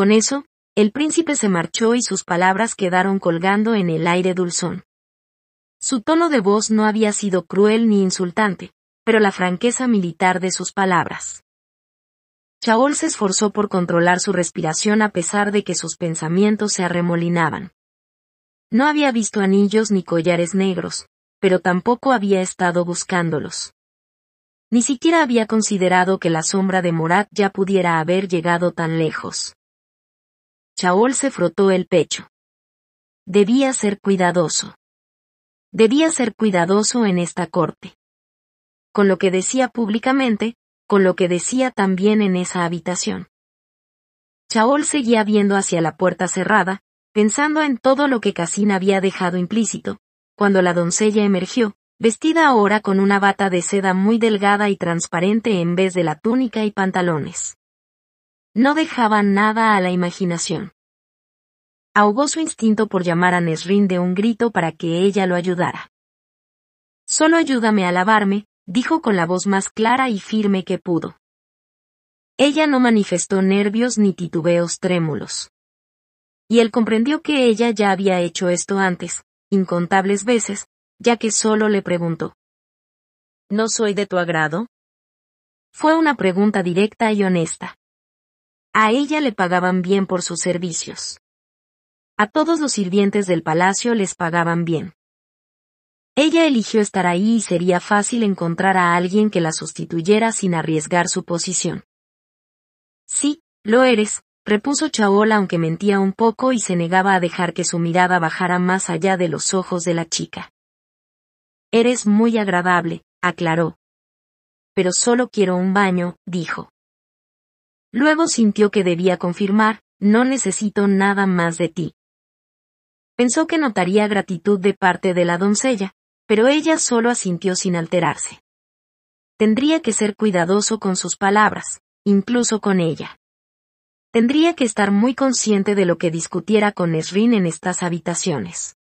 Con eso, el príncipe se marchó y sus palabras quedaron colgando en el aire dulzón. Su tono de voz no había sido cruel ni insultante, pero la franqueza militar de sus palabras. Chaol se esforzó por controlar su respiración a pesar de que sus pensamientos se arremolinaban. No había visto anillos ni collares negros, pero tampoco había estado buscándolos. Ni siquiera había considerado que la sombra de Morat ya pudiera haber llegado tan lejos. Chaol se frotó el pecho. Debía ser cuidadoso. Debía ser cuidadoso en esta corte. Con lo que decía públicamente, con lo que decía también en esa habitación. Chaol seguía viendo hacia la puerta cerrada, pensando en todo lo que Cassin había dejado implícito, cuando la doncella emergió, vestida ahora con una bata de seda muy delgada y transparente en vez de la túnica y pantalones. No dejaba nada a la imaginación. Ahogó su instinto por llamar a Nesrin de un grito para que ella lo ayudara. Solo ayúdame a lavarme, dijo con la voz más clara y firme que pudo. Ella no manifestó nervios ni titubeos trémulos. Y él comprendió que ella ya había hecho esto antes, incontables veces, ya que solo le preguntó. ¿No soy de tu agrado? Fue una pregunta directa y honesta. A ella le pagaban bien por sus servicios. A todos los sirvientes del palacio les pagaban bien. Ella eligió estar ahí y sería fácil encontrar a alguien que la sustituyera sin arriesgar su posición. Sí, lo eres, repuso Chaola aunque mentía un poco y se negaba a dejar que su mirada bajara más allá de los ojos de la chica. Eres muy agradable, aclaró. Pero solo quiero un baño, dijo. Luego sintió que debía confirmar, no necesito nada más de ti. Pensó que notaría gratitud de parte de la doncella, pero ella solo asintió sin alterarse. Tendría que ser cuidadoso con sus palabras, incluso con ella. Tendría que estar muy consciente de lo que discutiera con Nesrin en estas habitaciones.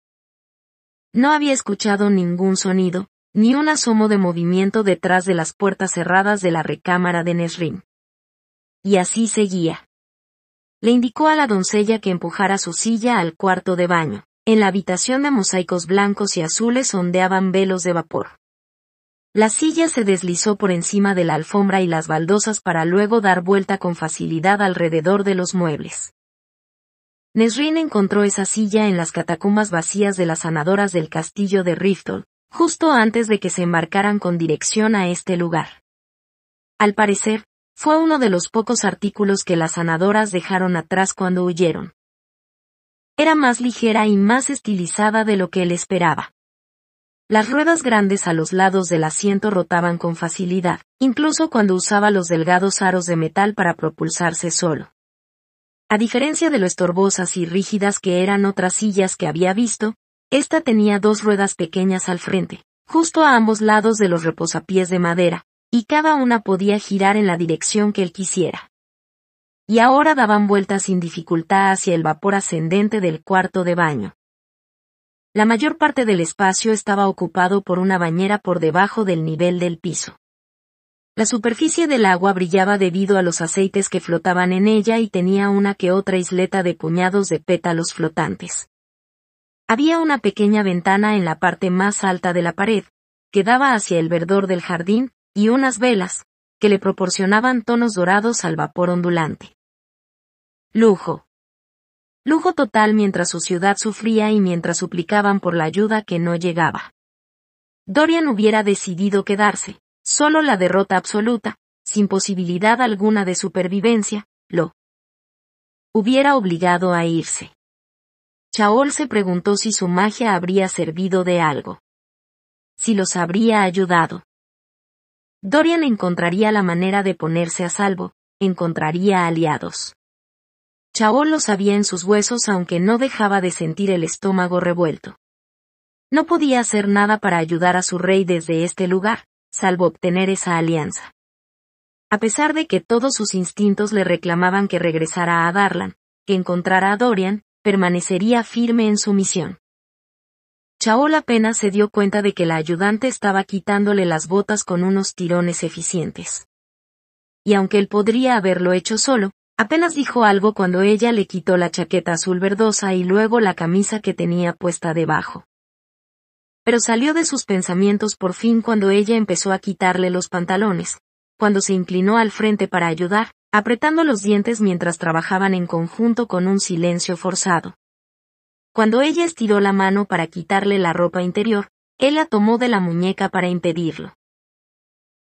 No había escuchado ningún sonido, ni un asomo de movimiento detrás de las puertas cerradas de la recámara de Nesrin. Y así seguía. Le indicó a la doncella que empujara su silla al cuarto de baño. En la habitación de mosaicos blancos y azules ondeaban velos de vapor. La silla se deslizó por encima de la alfombra y las baldosas para luego dar vuelta con facilidad alrededor de los muebles. Nesrin encontró esa silla en las catacumbas vacías de las sanadoras del castillo de Riftol, justo antes de que se embarcaran con dirección a este lugar. Al parecer, fue uno de los pocos artículos que las sanadoras dejaron atrás cuando huyeron. Era más ligera y más estilizada de lo que él esperaba. Las ruedas grandes a los lados del asiento rotaban con facilidad, incluso cuando usaba los delgados aros de metal para propulsarse solo. A diferencia de lo estorbosas y rígidas que eran otras sillas que había visto, esta tenía dos ruedas pequeñas al frente, justo a ambos lados de los reposapiés de madera, y cada una podía girar en la dirección que él quisiera. Y ahora daban vueltas sin dificultad hacia el vapor ascendente del cuarto de baño. La mayor parte del espacio estaba ocupado por una bañera por debajo del nivel del piso. La superficie del agua brillaba debido a los aceites que flotaban en ella y tenía una que otra isleta de puñados de pétalos flotantes. Había una pequeña ventana en la parte más alta de la pared, que daba hacia el verdor del jardín, y unas velas, que le proporcionaban tonos dorados al vapor ondulante. Lujo. Lujo total mientras su ciudad sufría y mientras suplicaban por la ayuda que no llegaba. Dorian hubiera decidido quedarse, solo la derrota absoluta, sin posibilidad alguna de supervivencia, lo hubiera obligado a irse. Chaol se preguntó si su magia habría servido de algo. Si los habría ayudado. Dorian encontraría la manera de ponerse a salvo, encontraría aliados. Chaol lo sabía en sus huesos aunque no dejaba de sentir el estómago revuelto. No podía hacer nada para ayudar a su rey desde este lugar, salvo obtener esa alianza. A pesar de que todos sus instintos le reclamaban que regresara a Darlan, que encontrara a Dorian, permanecería firme en su misión. Chaol apenas se dio cuenta de que la ayudante estaba quitándole las botas con unos tirones eficientes. Y aunque él podría haberlo hecho solo, Apenas dijo algo cuando ella le quitó la chaqueta azul verdosa y luego la camisa que tenía puesta debajo. Pero salió de sus pensamientos por fin cuando ella empezó a quitarle los pantalones, cuando se inclinó al frente para ayudar, apretando los dientes mientras trabajaban en conjunto con un silencio forzado. Cuando ella estiró la mano para quitarle la ropa interior, él la tomó de la muñeca para impedirlo.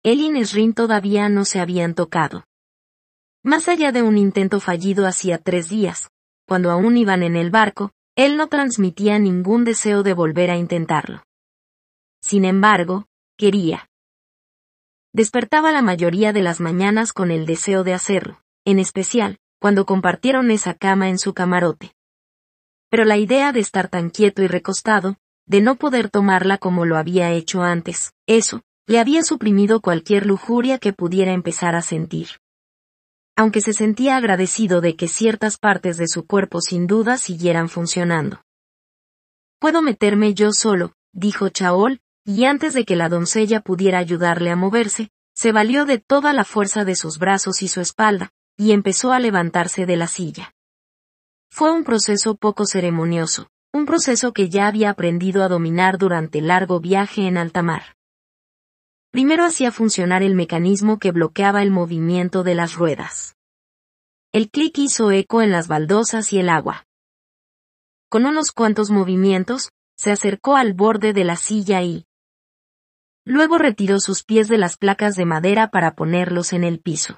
Él y Nesrin todavía no se habían tocado. Más allá de un intento fallido hacía tres días, cuando aún iban en el barco, él no transmitía ningún deseo de volver a intentarlo. Sin embargo, quería. Despertaba la mayoría de las mañanas con el deseo de hacerlo, en especial, cuando compartieron esa cama en su camarote. Pero la idea de estar tan quieto y recostado, de no poder tomarla como lo había hecho antes, eso, le había suprimido cualquier lujuria que pudiera empezar a sentir aunque se sentía agradecido de que ciertas partes de su cuerpo sin duda siguieran funcionando. Puedo meterme yo solo, dijo Chaol, y antes de que la doncella pudiera ayudarle a moverse, se valió de toda la fuerza de sus brazos y su espalda, y empezó a levantarse de la silla. Fue un proceso poco ceremonioso, un proceso que ya había aprendido a dominar durante el largo viaje en alta mar. Primero hacía funcionar el mecanismo que bloqueaba el movimiento de las ruedas. El clic hizo eco en las baldosas y el agua. Con unos cuantos movimientos, se acercó al borde de la silla y... Luego retiró sus pies de las placas de madera para ponerlos en el piso.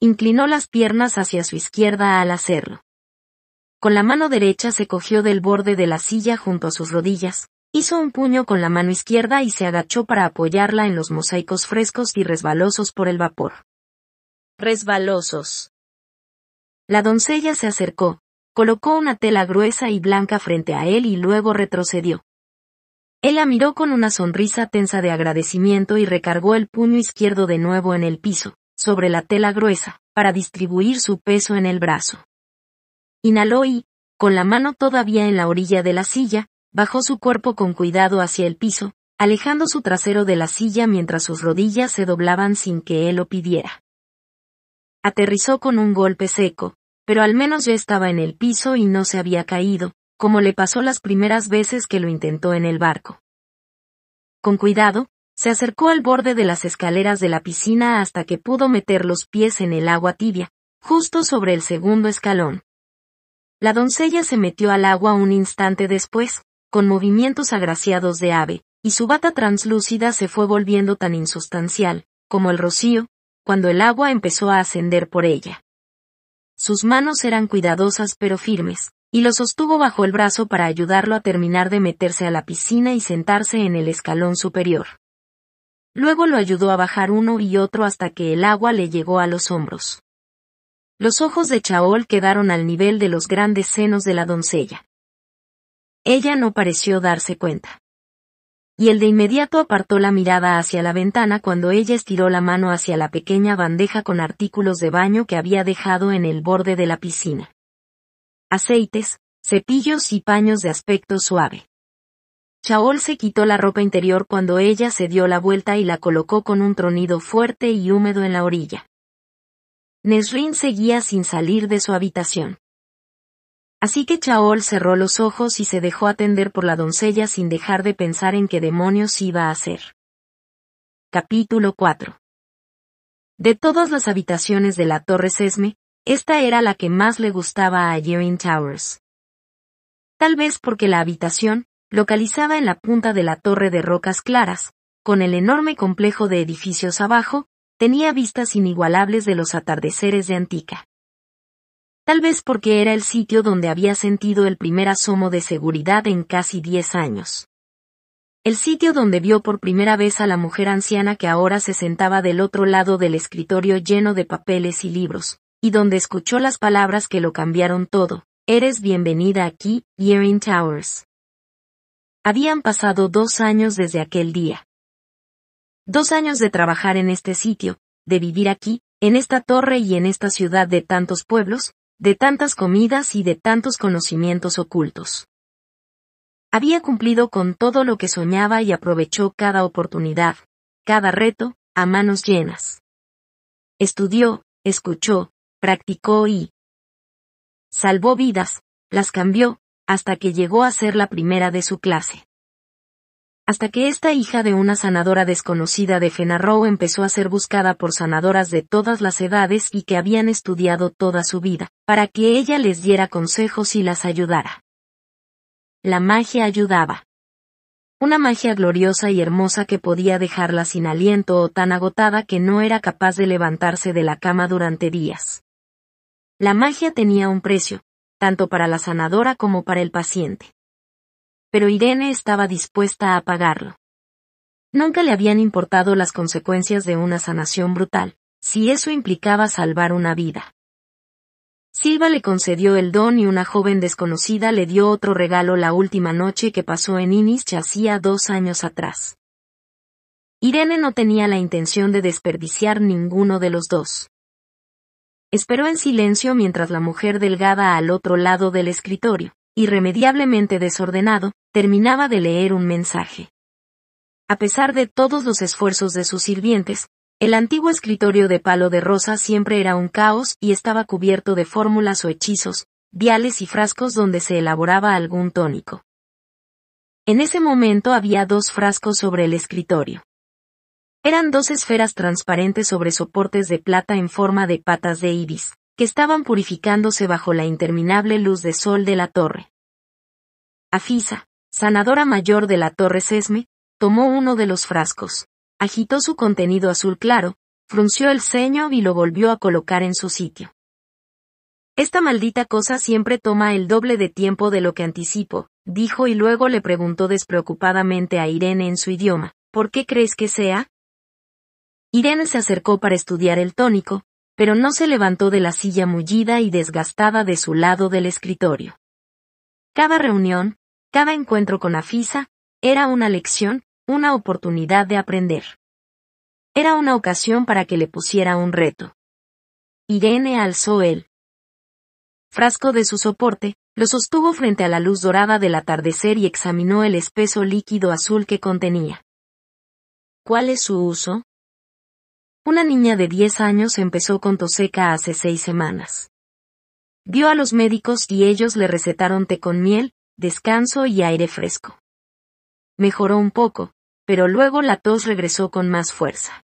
Inclinó las piernas hacia su izquierda al hacerlo. Con la mano derecha se cogió del borde de la silla junto a sus rodillas, Hizo un puño con la mano izquierda y se agachó para apoyarla en los mosaicos frescos y resbalosos por el vapor. Resbalosos. La doncella se acercó, colocó una tela gruesa y blanca frente a él y luego retrocedió. Él la miró con una sonrisa tensa de agradecimiento y recargó el puño izquierdo de nuevo en el piso, sobre la tela gruesa, para distribuir su peso en el brazo. Inhaló y, con la mano todavía en la orilla de la silla, bajó su cuerpo con cuidado hacia el piso, alejando su trasero de la silla mientras sus rodillas se doblaban sin que él lo pidiera. Aterrizó con un golpe seco, pero al menos ya estaba en el piso y no se había caído, como le pasó las primeras veces que lo intentó en el barco. Con cuidado, se acercó al borde de las escaleras de la piscina hasta que pudo meter los pies en el agua tibia, justo sobre el segundo escalón. La doncella se metió al agua un instante después, con movimientos agraciados de ave, y su bata translúcida se fue volviendo tan insustancial, como el rocío, cuando el agua empezó a ascender por ella. Sus manos eran cuidadosas pero firmes, y lo sostuvo bajo el brazo para ayudarlo a terminar de meterse a la piscina y sentarse en el escalón superior. Luego lo ayudó a bajar uno y otro hasta que el agua le llegó a los hombros. Los ojos de Chaol quedaron al nivel de los grandes senos de la doncella. Ella no pareció darse cuenta. Y él de inmediato apartó la mirada hacia la ventana cuando ella estiró la mano hacia la pequeña bandeja con artículos de baño que había dejado en el borde de la piscina. Aceites, cepillos y paños de aspecto suave. Chaol se quitó la ropa interior cuando ella se dio la vuelta y la colocó con un tronido fuerte y húmedo en la orilla. Nesrin seguía sin salir de su habitación. Así que Chaol cerró los ojos y se dejó atender por la doncella sin dejar de pensar en qué demonios iba a hacer. Capítulo 4 De todas las habitaciones de la Torre Sesme, esta era la que más le gustaba a Erin Towers. Tal vez porque la habitación, localizada en la punta de la torre de rocas claras, con el enorme complejo de edificios abajo, tenía vistas inigualables de los atardeceres de Antica tal vez porque era el sitio donde había sentido el primer asomo de seguridad en casi diez años. El sitio donde vio por primera vez a la mujer anciana que ahora se sentaba del otro lado del escritorio lleno de papeles y libros, y donde escuchó las palabras que lo cambiaron todo. Eres bienvenida aquí, Erin Towers. Habían pasado dos años desde aquel día. Dos años de trabajar en este sitio, de vivir aquí, en esta torre y en esta ciudad de tantos pueblos, de tantas comidas y de tantos conocimientos ocultos. Había cumplido con todo lo que soñaba y aprovechó cada oportunidad, cada reto, a manos llenas. Estudió, escuchó, practicó y salvó vidas, las cambió, hasta que llegó a ser la primera de su clase. Hasta que esta hija de una sanadora desconocida de Fenarrow empezó a ser buscada por sanadoras de todas las edades y que habían estudiado toda su vida, para que ella les diera consejos y las ayudara. La magia ayudaba. Una magia gloriosa y hermosa que podía dejarla sin aliento o tan agotada que no era capaz de levantarse de la cama durante días. La magia tenía un precio, tanto para la sanadora como para el paciente. Pero Irene estaba dispuesta a pagarlo. Nunca le habían importado las consecuencias de una sanación brutal, si eso implicaba salvar una vida. Silva le concedió el don y una joven desconocida le dio otro regalo la última noche que pasó en Inis hacía dos años atrás. Irene no tenía la intención de desperdiciar ninguno de los dos. Esperó en silencio mientras la mujer delgada al otro lado del escritorio, irremediablemente desordenado, terminaba de leer un mensaje. A pesar de todos los esfuerzos de sus sirvientes, el antiguo escritorio de palo de rosa siempre era un caos y estaba cubierto de fórmulas o hechizos, viales y frascos donde se elaboraba algún tónico. En ese momento había dos frascos sobre el escritorio. Eran dos esferas transparentes sobre soportes de plata en forma de patas de ibis, que estaban purificándose bajo la interminable luz de sol de la torre. Afisa, sanadora mayor de la torre Sesme, tomó uno de los frascos, agitó su contenido azul claro, frunció el ceño y lo volvió a colocar en su sitio. Esta maldita cosa siempre toma el doble de tiempo de lo que anticipo, dijo y luego le preguntó despreocupadamente a Irene en su idioma, ¿por qué crees que sea? Irene se acercó para estudiar el tónico, pero no se levantó de la silla mullida y desgastada de su lado del escritorio. Cada reunión, cada encuentro con Afisa, era una lección, una oportunidad de aprender. Era una ocasión para que le pusiera un reto. Irene alzó el frasco de su soporte, lo sostuvo frente a la luz dorada del atardecer y examinó el espeso líquido azul que contenía. ¿Cuál es su uso? Una niña de 10 años empezó con tos seca hace seis semanas. Vio a los médicos y ellos le recetaron té con miel, descanso y aire fresco. Mejoró un poco, pero luego la tos regresó con más fuerza.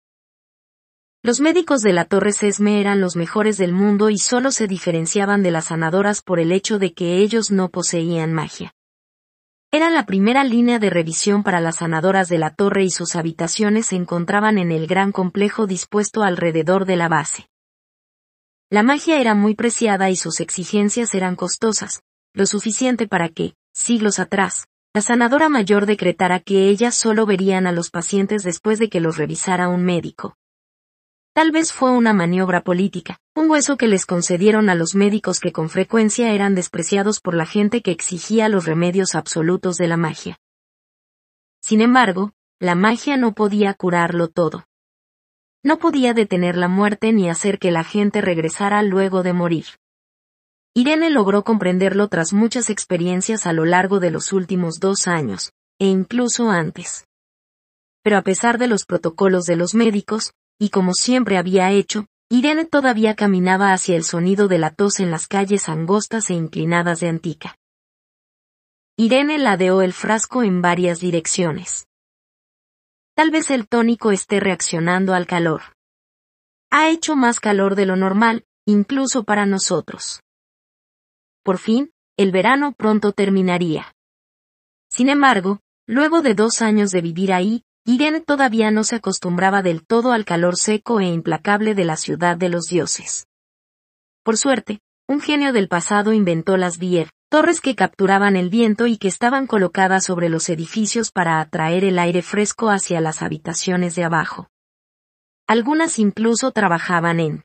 Los médicos de la Torre Sesme eran los mejores del mundo y solo se diferenciaban de las sanadoras por el hecho de que ellos no poseían magia. Era la primera línea de revisión para las sanadoras de la torre y sus habitaciones se encontraban en el gran complejo dispuesto alrededor de la base. La magia era muy preciada y sus exigencias eran costosas, lo suficiente para que, siglos atrás, la sanadora mayor decretara que ellas solo verían a los pacientes después de que los revisara un médico. Tal vez fue una maniobra política, un hueso que les concedieron a los médicos que con frecuencia eran despreciados por la gente que exigía los remedios absolutos de la magia. Sin embargo, la magia no podía curarlo todo. No podía detener la muerte ni hacer que la gente regresara luego de morir. Irene logró comprenderlo tras muchas experiencias a lo largo de los últimos dos años, e incluso antes. Pero a pesar de los protocolos de los médicos, y como siempre había hecho, Irene todavía caminaba hacia el sonido de la tos en las calles angostas e inclinadas de Antica. Irene ladeó el frasco en varias direcciones. Tal vez el tónico esté reaccionando al calor. Ha hecho más calor de lo normal, incluso para nosotros. Por fin, el verano pronto terminaría. Sin embargo, luego de dos años de vivir ahí, Irene todavía no se acostumbraba del todo al calor seco e implacable de la ciudad de los dioses. Por suerte, un genio del pasado inventó las Bier, torres que capturaban el viento y que estaban colocadas sobre los edificios para atraer el aire fresco hacia las habitaciones de abajo. Algunas incluso trabajaban en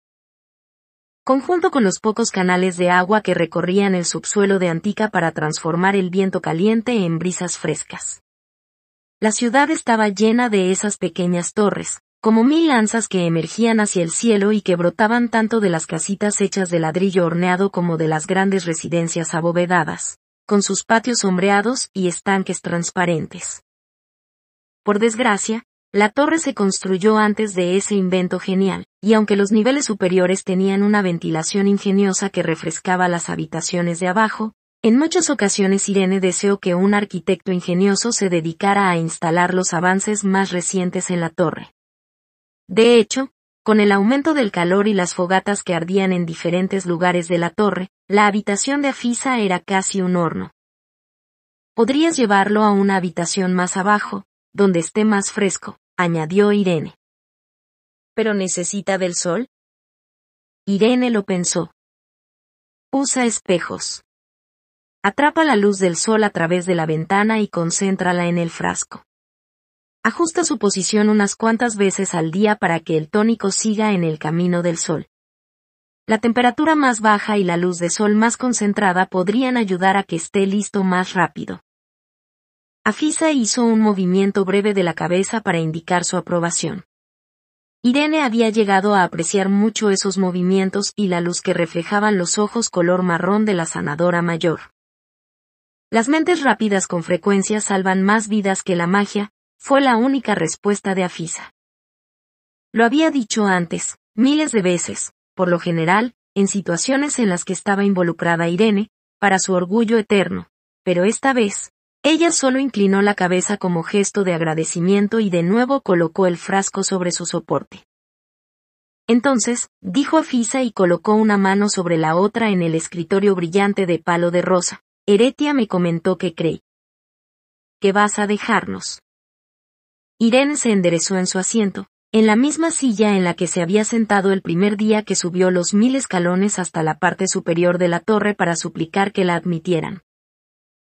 conjunto con los pocos canales de agua que recorrían el subsuelo de Antica para transformar el viento caliente en brisas frescas. La ciudad estaba llena de esas pequeñas torres, como mil lanzas que emergían hacia el cielo y que brotaban tanto de las casitas hechas de ladrillo horneado como de las grandes residencias abovedadas, con sus patios sombreados y estanques transparentes. Por desgracia, la torre se construyó antes de ese invento genial, y aunque los niveles superiores tenían una ventilación ingeniosa que refrescaba las habitaciones de abajo, en muchas ocasiones Irene deseó que un arquitecto ingenioso se dedicara a instalar los avances más recientes en la torre. De hecho, con el aumento del calor y las fogatas que ardían en diferentes lugares de la torre, la habitación de Afisa era casi un horno. Podrías llevarlo a una habitación más abajo, donde esté más fresco, añadió Irene. ¿Pero necesita del sol? Irene lo pensó. Usa espejos. Atrapa la luz del sol a través de la ventana y concéntrala en el frasco. Ajusta su posición unas cuantas veces al día para que el tónico siga en el camino del sol. La temperatura más baja y la luz de sol más concentrada podrían ayudar a que esté listo más rápido. Afisa hizo un movimiento breve de la cabeza para indicar su aprobación. Irene había llegado a apreciar mucho esos movimientos y la luz que reflejaban los ojos color marrón de la sanadora mayor. Las mentes rápidas con frecuencia salvan más vidas que la magia, fue la única respuesta de Afisa. Lo había dicho antes, miles de veces, por lo general, en situaciones en las que estaba involucrada Irene, para su orgullo eterno, pero esta vez, ella solo inclinó la cabeza como gesto de agradecimiento y de nuevo colocó el frasco sobre su soporte. Entonces, dijo Afisa y colocó una mano sobre la otra en el escritorio brillante de palo de rosa. Heretia me comentó que cree. Que vas a dejarnos. Irene se enderezó en su asiento, en la misma silla en la que se había sentado el primer día que subió los mil escalones hasta la parte superior de la torre para suplicar que la admitieran.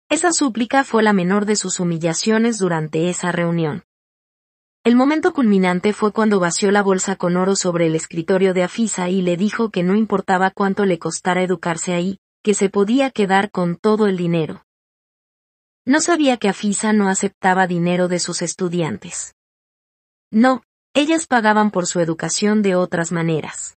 Esa súplica fue la menor de sus humillaciones durante esa reunión. El momento culminante fue cuando vació la bolsa con oro sobre el escritorio de Afisa y le dijo que no importaba cuánto le costara educarse ahí, que se podía quedar con todo el dinero. No sabía que Afisa no aceptaba dinero de sus estudiantes. No, ellas pagaban por su educación de otras maneras.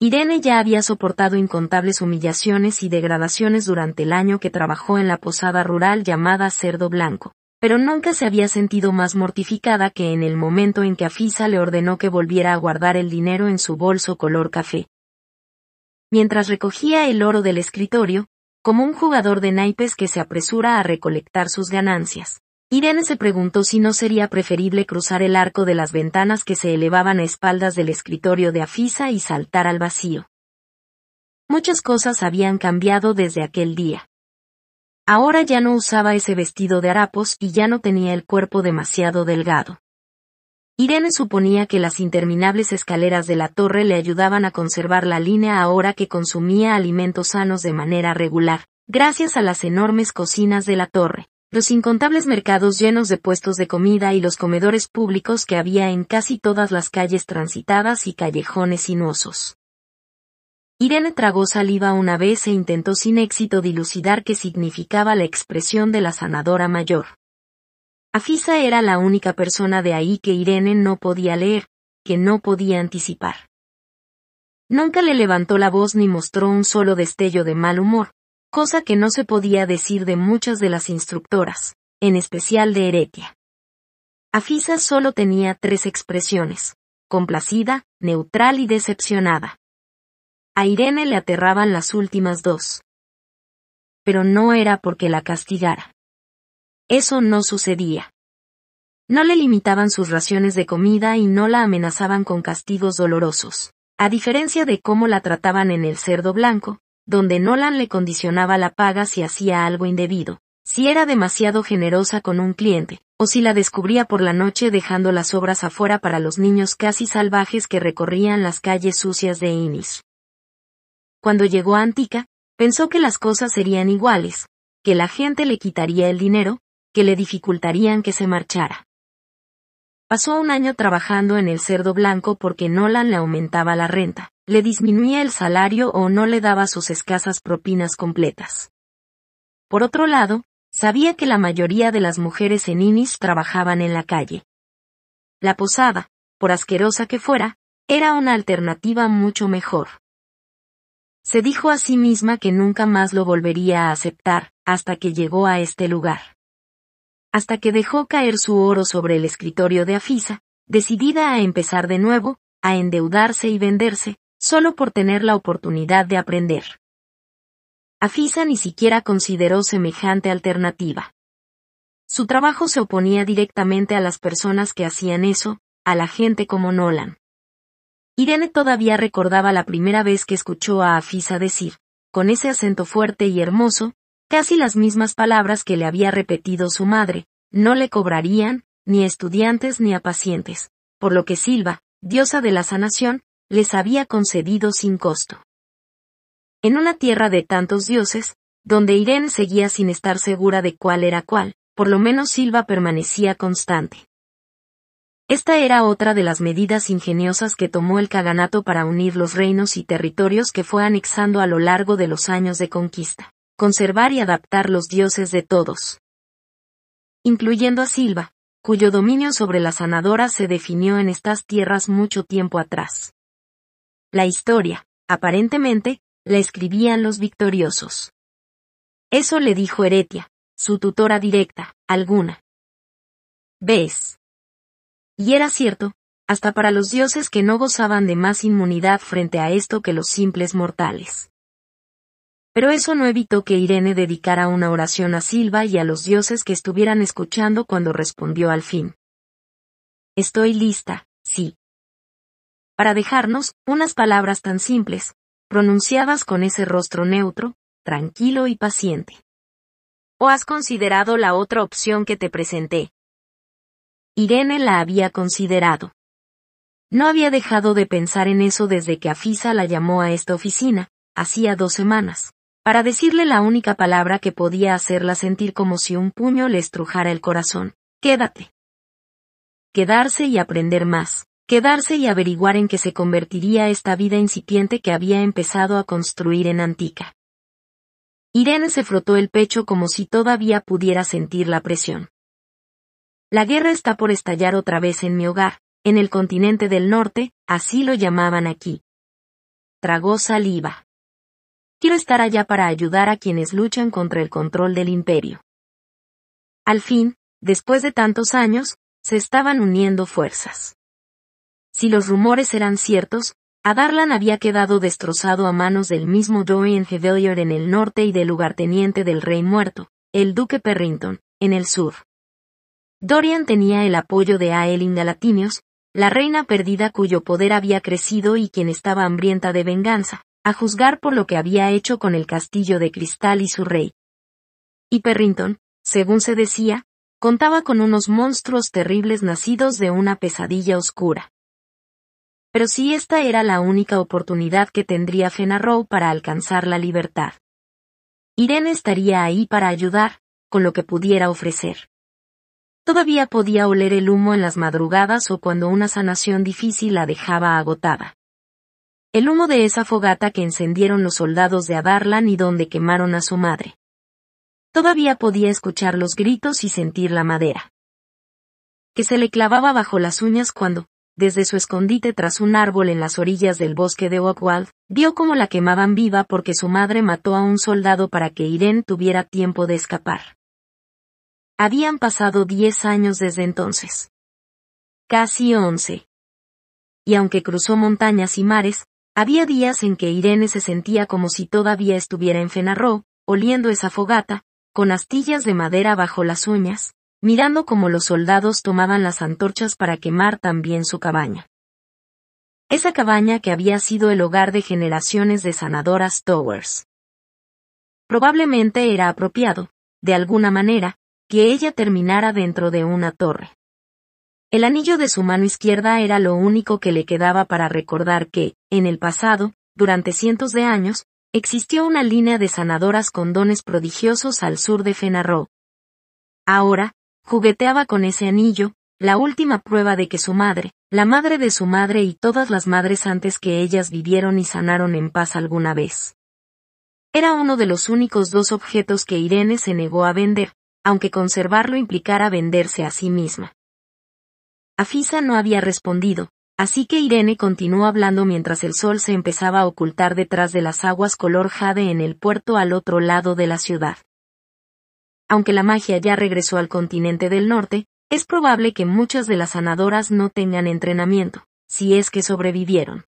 Irene ya había soportado incontables humillaciones y degradaciones durante el año que trabajó en la posada rural llamada Cerdo Blanco, pero nunca se había sentido más mortificada que en el momento en que Afisa le ordenó que volviera a guardar el dinero en su bolso color café. Mientras recogía el oro del escritorio, como un jugador de naipes que se apresura a recolectar sus ganancias. Irene se preguntó si no sería preferible cruzar el arco de las ventanas que se elevaban a espaldas del escritorio de Afisa y saltar al vacío. Muchas cosas habían cambiado desde aquel día. Ahora ya no usaba ese vestido de harapos y ya no tenía el cuerpo demasiado delgado. Irene suponía que las interminables escaleras de la torre le ayudaban a conservar la línea ahora que consumía alimentos sanos de manera regular, gracias a las enormes cocinas de la torre, los incontables mercados llenos de puestos de comida y los comedores públicos que había en casi todas las calles transitadas y callejones sinuosos. Irene tragó saliva una vez e intentó sin éxito dilucidar qué significaba la expresión de la sanadora mayor. Afisa era la única persona de ahí que Irene no podía leer, que no podía anticipar. Nunca le levantó la voz ni mostró un solo destello de mal humor, cosa que no se podía decir de muchas de las instructoras, en especial de Heretia. Afisa solo tenía tres expresiones, complacida, neutral y decepcionada. A Irene le aterraban las últimas dos. Pero no era porque la castigara. Eso no sucedía. No le limitaban sus raciones de comida y no la amenazaban con castigos dolorosos. A diferencia de cómo la trataban en el cerdo blanco, donde Nolan le condicionaba la paga si hacía algo indebido, si era demasiado generosa con un cliente, o si la descubría por la noche dejando las obras afuera para los niños casi salvajes que recorrían las calles sucias de Inis. Cuando llegó a Antica, pensó que las cosas serían iguales, que la gente le quitaría el dinero, que le dificultarían que se marchara. Pasó un año trabajando en el cerdo blanco porque Nolan le aumentaba la renta, le disminuía el salario o no le daba sus escasas propinas completas. Por otro lado, sabía que la mayoría de las mujeres en Inis trabajaban en la calle. La posada, por asquerosa que fuera, era una alternativa mucho mejor. Se dijo a sí misma que nunca más lo volvería a aceptar, hasta que llegó a este lugar. Hasta que dejó caer su oro sobre el escritorio de Afisa, decidida a empezar de nuevo, a endeudarse y venderse, solo por tener la oportunidad de aprender. Afisa ni siquiera consideró semejante alternativa. Su trabajo se oponía directamente a las personas que hacían eso, a la gente como Nolan. Irene todavía recordaba la primera vez que escuchó a Afisa decir, con ese acento fuerte y hermoso, casi las mismas palabras que le había repetido su madre, no le cobrarían, ni estudiantes ni a pacientes, por lo que Silva, diosa de la sanación, les había concedido sin costo. En una tierra de tantos dioses, donde Irene seguía sin estar segura de cuál era cuál, por lo menos Silva permanecía constante. Esta era otra de las medidas ingeniosas que tomó el Kaganato para unir los reinos y territorios que fue anexando a lo largo de los años de conquista, conservar y adaptar los dioses de todos. Incluyendo a Silva, cuyo dominio sobre la sanadora se definió en estas tierras mucho tiempo atrás. La historia, aparentemente, la escribían los victoriosos. Eso le dijo Heretia, su tutora directa, alguna. ¿Ves? Y era cierto, hasta para los dioses que no gozaban de más inmunidad frente a esto que los simples mortales. Pero eso no evitó que Irene dedicara una oración a Silva y a los dioses que estuvieran escuchando cuando respondió al fin. Estoy lista, sí. Para dejarnos, unas palabras tan simples, pronunciadas con ese rostro neutro, tranquilo y paciente. ¿O has considerado la otra opción que te presenté? Irene la había considerado. No había dejado de pensar en eso desde que Afisa la llamó a esta oficina, hacía dos semanas, para decirle la única palabra que podía hacerla sentir como si un puño le estrujara el corazón. Quédate. Quedarse y aprender más, quedarse y averiguar en qué se convertiría esta vida incipiente que había empezado a construir en Antica. Irene se frotó el pecho como si todavía pudiera sentir la presión. La guerra está por estallar otra vez en mi hogar, en el continente del norte, así lo llamaban aquí. Tragó saliva. Quiero estar allá para ayudar a quienes luchan contra el control del imperio. Al fin, después de tantos años, se estaban uniendo fuerzas. Si los rumores eran ciertos, Adarlan había quedado destrozado a manos del mismo Dorian Hevelier en el norte y del lugarteniente del rey muerto, el duque Perrington, en el sur. Dorian tenía el apoyo de Aelin Galatinios, la reina perdida cuyo poder había crecido y quien estaba hambrienta de venganza, a juzgar por lo que había hecho con el castillo de cristal y su rey. Y Perrington, según se decía, contaba con unos monstruos terribles nacidos de una pesadilla oscura. Pero si esta era la única oportunidad que tendría Fenarrow para alcanzar la libertad. Irene estaría ahí para ayudar, con lo que pudiera ofrecer. Todavía podía oler el humo en las madrugadas o cuando una sanación difícil la dejaba agotada. El humo de esa fogata que encendieron los soldados de Adarlan y donde quemaron a su madre. Todavía podía escuchar los gritos y sentir la madera. Que se le clavaba bajo las uñas cuando, desde su escondite tras un árbol en las orillas del bosque de Oakwald, vio cómo la quemaban viva porque su madre mató a un soldado para que Irene tuviera tiempo de escapar. Habían pasado diez años desde entonces. Casi once. Y aunque cruzó montañas y mares, había días en que Irene se sentía como si todavía estuviera en Fenarro, oliendo esa fogata, con astillas de madera bajo las uñas, mirando cómo los soldados tomaban las antorchas para quemar también su cabaña. Esa cabaña que había sido el hogar de generaciones de sanadoras Towers. Probablemente era apropiado, de alguna manera, que ella terminara dentro de una torre. El anillo de su mano izquierda era lo único que le quedaba para recordar que, en el pasado, durante cientos de años, existió una línea de sanadoras con dones prodigiosos al sur de Fenarro. Ahora, Jugueteaba con ese anillo, la última prueba de que su madre, la madre de su madre y todas las madres antes que ellas vivieron y sanaron en paz alguna vez. Era uno de los únicos dos objetos que Irene se negó a vender, aunque conservarlo implicara venderse a sí misma. Afisa no había respondido, así que Irene continuó hablando mientras el sol se empezaba a ocultar detrás de las aguas color jade en el puerto al otro lado de la ciudad. Aunque la magia ya regresó al continente del norte, es probable que muchas de las sanadoras no tengan entrenamiento, si es que sobrevivieron.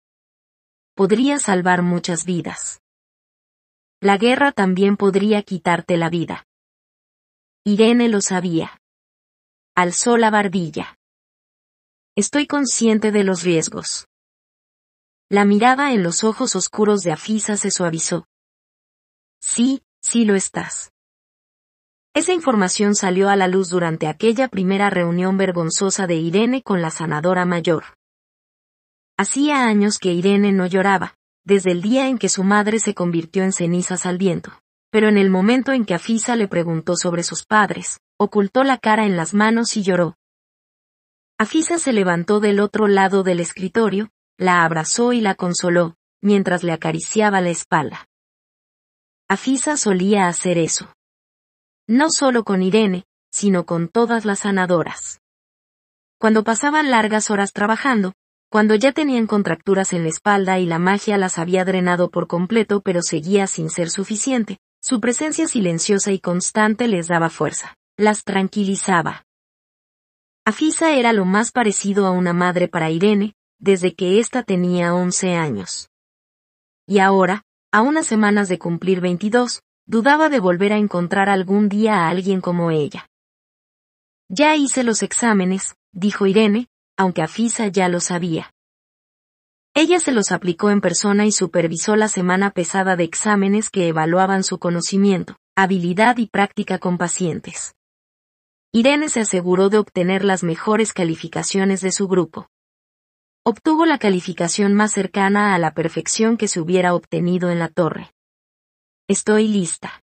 Podría salvar muchas vidas. La guerra también podría quitarte la vida. Irene lo sabía. Alzó la barbilla. Estoy consciente de los riesgos. La mirada en los ojos oscuros de Afisa se suavizó. Sí, sí lo estás. Esa información salió a la luz durante aquella primera reunión vergonzosa de Irene con la sanadora mayor. Hacía años que Irene no lloraba, desde el día en que su madre se convirtió en cenizas al viento, pero en el momento en que Afisa le preguntó sobre sus padres, ocultó la cara en las manos y lloró. Afisa se levantó del otro lado del escritorio, la abrazó y la consoló, mientras le acariciaba la espalda. Afisa solía hacer eso. No solo con Irene, sino con todas las sanadoras. Cuando pasaban largas horas trabajando, cuando ya tenían contracturas en la espalda y la magia las había drenado por completo pero seguía sin ser suficiente, su presencia silenciosa y constante les daba fuerza, las tranquilizaba. Afisa era lo más parecido a una madre para Irene, desde que ésta tenía once años. Y ahora, a unas semanas de cumplir 22, dudaba de volver a encontrar algún día a alguien como ella. Ya hice los exámenes, dijo Irene, aunque Afisa ya lo sabía. Ella se los aplicó en persona y supervisó la semana pesada de exámenes que evaluaban su conocimiento, habilidad y práctica con pacientes. Irene se aseguró de obtener las mejores calificaciones de su grupo. Obtuvo la calificación más cercana a la perfección que se hubiera obtenido en la torre. Estoy lista.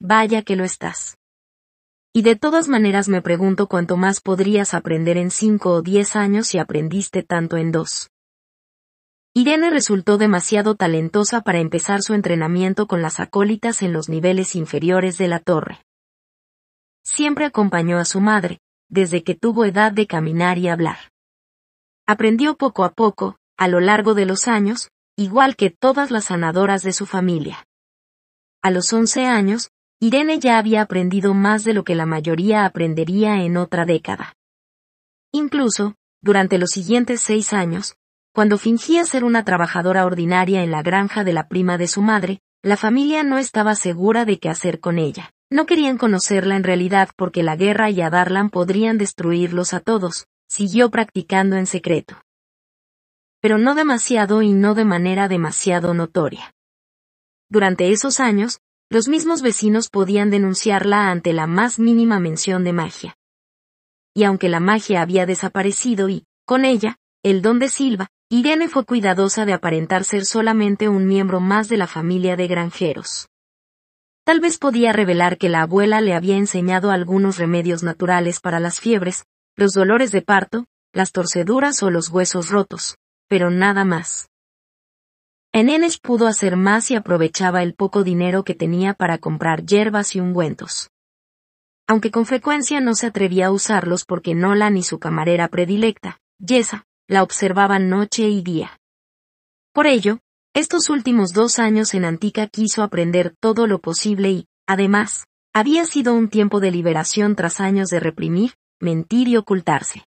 Vaya que lo estás. Y de todas maneras me pregunto cuánto más podrías aprender en cinco o diez años si aprendiste tanto en dos. Irene resultó demasiado talentosa para empezar su entrenamiento con las acólitas en los niveles inferiores de la torre. Siempre acompañó a su madre, desde que tuvo edad de caminar y hablar. Aprendió poco a poco, a lo largo de los años, igual que todas las sanadoras de su familia. A los 11 años, Irene ya había aprendido más de lo que la mayoría aprendería en otra década. Incluso, durante los siguientes seis años, cuando fingía ser una trabajadora ordinaria en la granja de la prima de su madre, la familia no estaba segura de qué hacer con ella. No querían conocerla en realidad porque la guerra y Adarlan podrían destruirlos a todos, siguió practicando en secreto. Pero no demasiado y no de manera demasiado notoria. Durante esos años, los mismos vecinos podían denunciarla ante la más mínima mención de magia. Y aunque la magia había desaparecido y, con ella, el don de Silva, Irene fue cuidadosa de aparentar ser solamente un miembro más de la familia de granjeros. Tal vez podía revelar que la abuela le había enseñado algunos remedios naturales para las fiebres, los dolores de parto, las torceduras o los huesos rotos, pero nada más. Enenes pudo hacer más y aprovechaba el poco dinero que tenía para comprar hierbas y ungüentos. Aunque con frecuencia no se atrevía a usarlos porque Nola ni su camarera predilecta, Yesa, la observaban noche y día. Por ello, estos últimos dos años en Antica quiso aprender todo lo posible y, además, había sido un tiempo de liberación tras años de reprimir, mentir y ocultarse.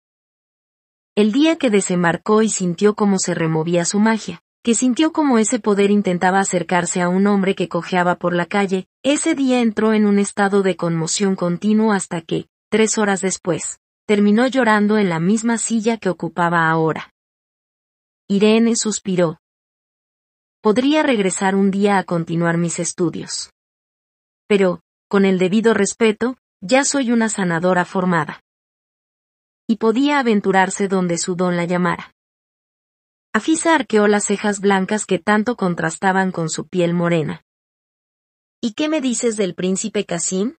El día que desembarcó y sintió cómo se removía su magia, que sintió como ese poder intentaba acercarse a un hombre que cojeaba por la calle, ese día entró en un estado de conmoción continuo hasta que, tres horas después, terminó llorando en la misma silla que ocupaba ahora. Irene suspiró. Podría regresar un día a continuar mis estudios. Pero, con el debido respeto, ya soy una sanadora formada. Y podía aventurarse donde su don la llamara. Afisa arqueó las cejas blancas que tanto contrastaban con su piel morena. ¿Y qué me dices del príncipe Casim?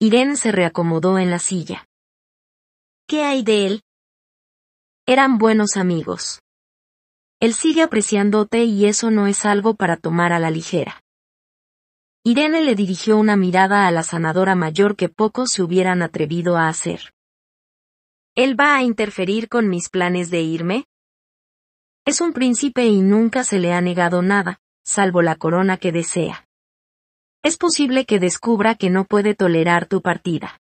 Irene se reacomodó en la silla. ¿Qué hay de él? Eran buenos amigos. Él sigue apreciándote y eso no es algo para tomar a la ligera. Irene le dirigió una mirada a la sanadora mayor que pocos se hubieran atrevido a hacer. ¿Él va a interferir con mis planes de irme? Es un príncipe y nunca se le ha negado nada, salvo la corona que desea. Es posible que descubra que no puede tolerar tu partida.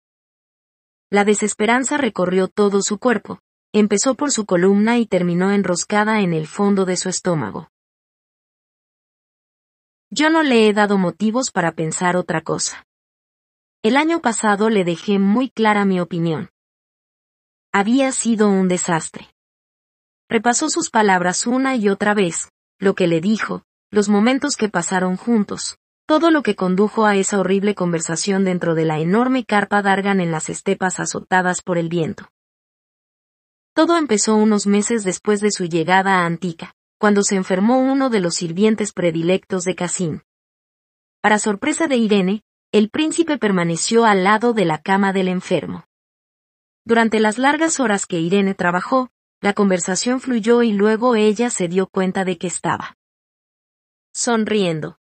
La desesperanza recorrió todo su cuerpo, empezó por su columna y terminó enroscada en el fondo de su estómago. Yo no le he dado motivos para pensar otra cosa. El año pasado le dejé muy clara mi opinión. Había sido un desastre. Repasó sus palabras una y otra vez, lo que le dijo, los momentos que pasaron juntos, todo lo que condujo a esa horrible conversación dentro de la enorme carpa Dargan en las estepas azotadas por el viento. Todo empezó unos meses después de su llegada a Antica, cuando se enfermó uno de los sirvientes predilectos de Cassim. Para sorpresa de Irene, el príncipe permaneció al lado de la cama del enfermo. Durante las largas horas que Irene trabajó, la conversación fluyó y luego ella se dio cuenta de que estaba sonriendo.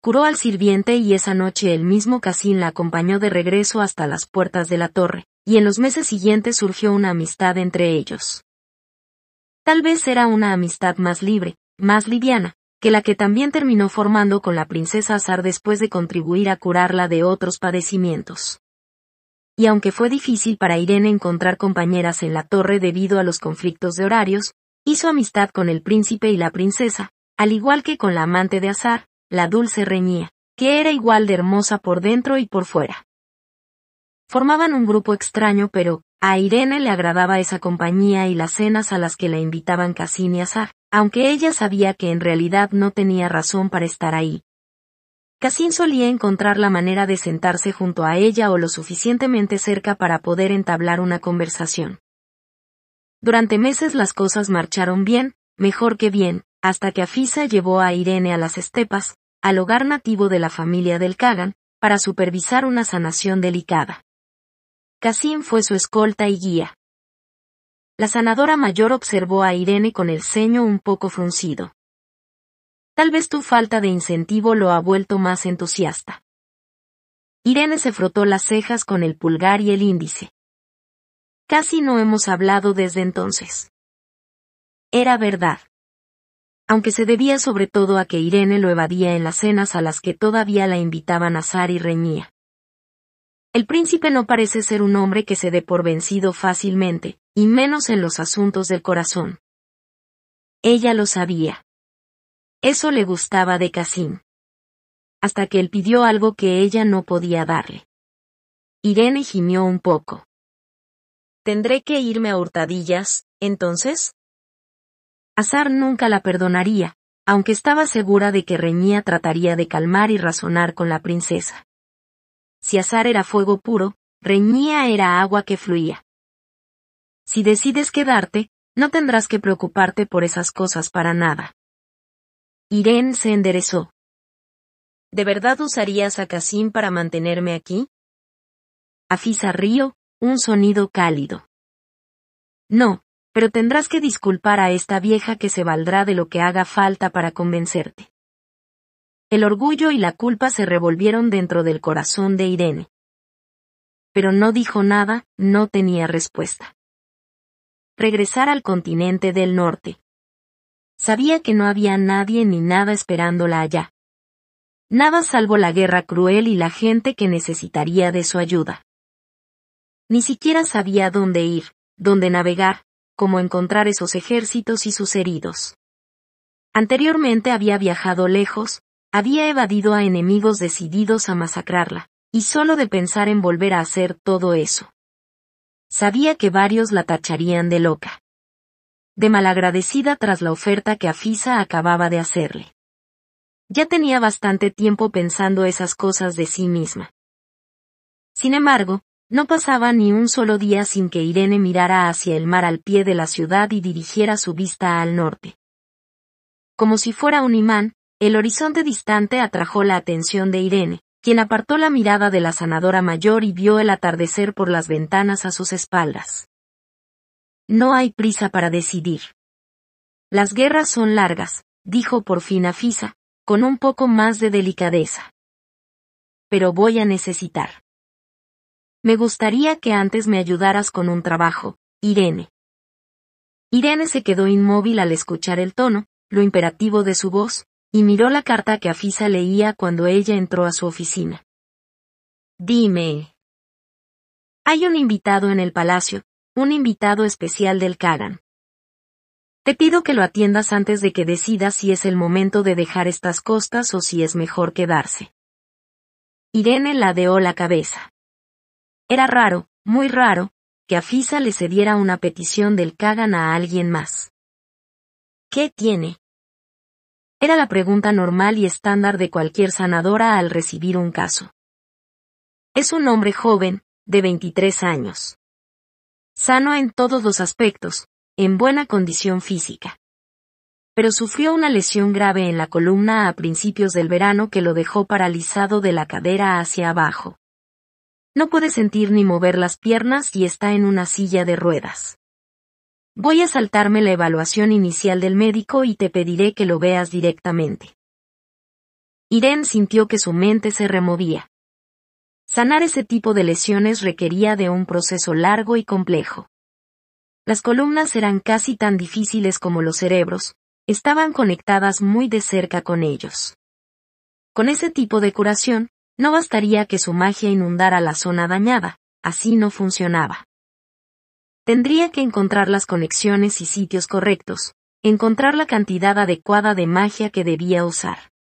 Curó al sirviente y esa noche el mismo Cassim la acompañó de regreso hasta las puertas de la torre, y en los meses siguientes surgió una amistad entre ellos. Tal vez era una amistad más libre, más liviana, que la que también terminó formando con la princesa Azar después de contribuir a curarla de otros padecimientos. Y aunque fue difícil para Irene encontrar compañeras en la torre debido a los conflictos de horarios, hizo amistad con el príncipe y la princesa, al igual que con la amante de Azar, la dulce reñía, que era igual de hermosa por dentro y por fuera. Formaban un grupo extraño pero, a Irene le agradaba esa compañía y las cenas a las que la invitaban Cassim y Azar, aunque ella sabía que en realidad no tenía razón para estar ahí. Cassim solía encontrar la manera de sentarse junto a ella o lo suficientemente cerca para poder entablar una conversación. Durante meses las cosas marcharon bien, mejor que bien, hasta que Afisa llevó a Irene a las estepas, al hogar nativo de la familia del Kagan, para supervisar una sanación delicada. Cassim fue su escolta y guía. La sanadora mayor observó a Irene con el ceño un poco fruncido. Tal vez tu falta de incentivo lo ha vuelto más entusiasta. Irene se frotó las cejas con el pulgar y el índice. Casi no hemos hablado desde entonces. Era verdad. Aunque se debía sobre todo a que Irene lo evadía en las cenas a las que todavía la invitaban a Sar y reñía. El príncipe no parece ser un hombre que se dé por vencido fácilmente, y menos en los asuntos del corazón. Ella lo sabía. Eso le gustaba de Cassim. Hasta que él pidió algo que ella no podía darle. Irene gimió un poco. ¿Tendré que irme a hurtadillas, entonces? Azar nunca la perdonaría, aunque estaba segura de que Reñía trataría de calmar y razonar con la princesa. Si azar era fuego puro, reñía era agua que fluía. Si decides quedarte, no tendrás que preocuparte por esas cosas para nada. Irene se enderezó. ¿De verdad usarías a Casim para mantenerme aquí? Afisa río, un sonido cálido. No, pero tendrás que disculpar a esta vieja que se valdrá de lo que haga falta para convencerte. El orgullo y la culpa se revolvieron dentro del corazón de Irene. Pero no dijo nada, no tenía respuesta. Regresar al continente del norte. Sabía que no había nadie ni nada esperándola allá. Nada salvo la guerra cruel y la gente que necesitaría de su ayuda. Ni siquiera sabía dónde ir, dónde navegar, cómo encontrar esos ejércitos y sus heridos. Anteriormente había viajado lejos, había evadido a enemigos decididos a masacrarla, y solo de pensar en volver a hacer todo eso. Sabía que varios la tacharían de loca. De malagradecida tras la oferta que Afisa acababa de hacerle. Ya tenía bastante tiempo pensando esas cosas de sí misma. Sin embargo, no pasaba ni un solo día sin que Irene mirara hacia el mar al pie de la ciudad y dirigiera su vista al norte. Como si fuera un imán, el horizonte distante atrajo la atención de Irene, quien apartó la mirada de la sanadora mayor y vio el atardecer por las ventanas a sus espaldas. No hay prisa para decidir. Las guerras son largas, dijo por fin Afisa, con un poco más de delicadeza. Pero voy a necesitar. Me gustaría que antes me ayudaras con un trabajo, Irene. Irene se quedó inmóvil al escuchar el tono, lo imperativo de su voz, y miró la carta que Afisa leía cuando ella entró a su oficina. Dime. Hay un invitado en el palacio, un invitado especial del Kagan. Te pido que lo atiendas antes de que decidas si es el momento de dejar estas costas o si es mejor quedarse. Irene ladeó la cabeza. Era raro, muy raro, que Afisa le cediera una petición del Kagan a alguien más. ¿Qué tiene? Era la pregunta normal y estándar de cualquier sanadora al recibir un caso. Es un hombre joven, de 23 años. Sano en todos los aspectos, en buena condición física. Pero sufrió una lesión grave en la columna a principios del verano que lo dejó paralizado de la cadera hacia abajo. No puede sentir ni mover las piernas y está en una silla de ruedas. Voy a saltarme la evaluación inicial del médico y te pediré que lo veas directamente. Irene sintió que su mente se removía. Sanar ese tipo de lesiones requería de un proceso largo y complejo. Las columnas eran casi tan difíciles como los cerebros, estaban conectadas muy de cerca con ellos. Con ese tipo de curación, no bastaría que su magia inundara la zona dañada, así no funcionaba. Tendría que encontrar las conexiones y sitios correctos, encontrar la cantidad adecuada de magia que debía usar.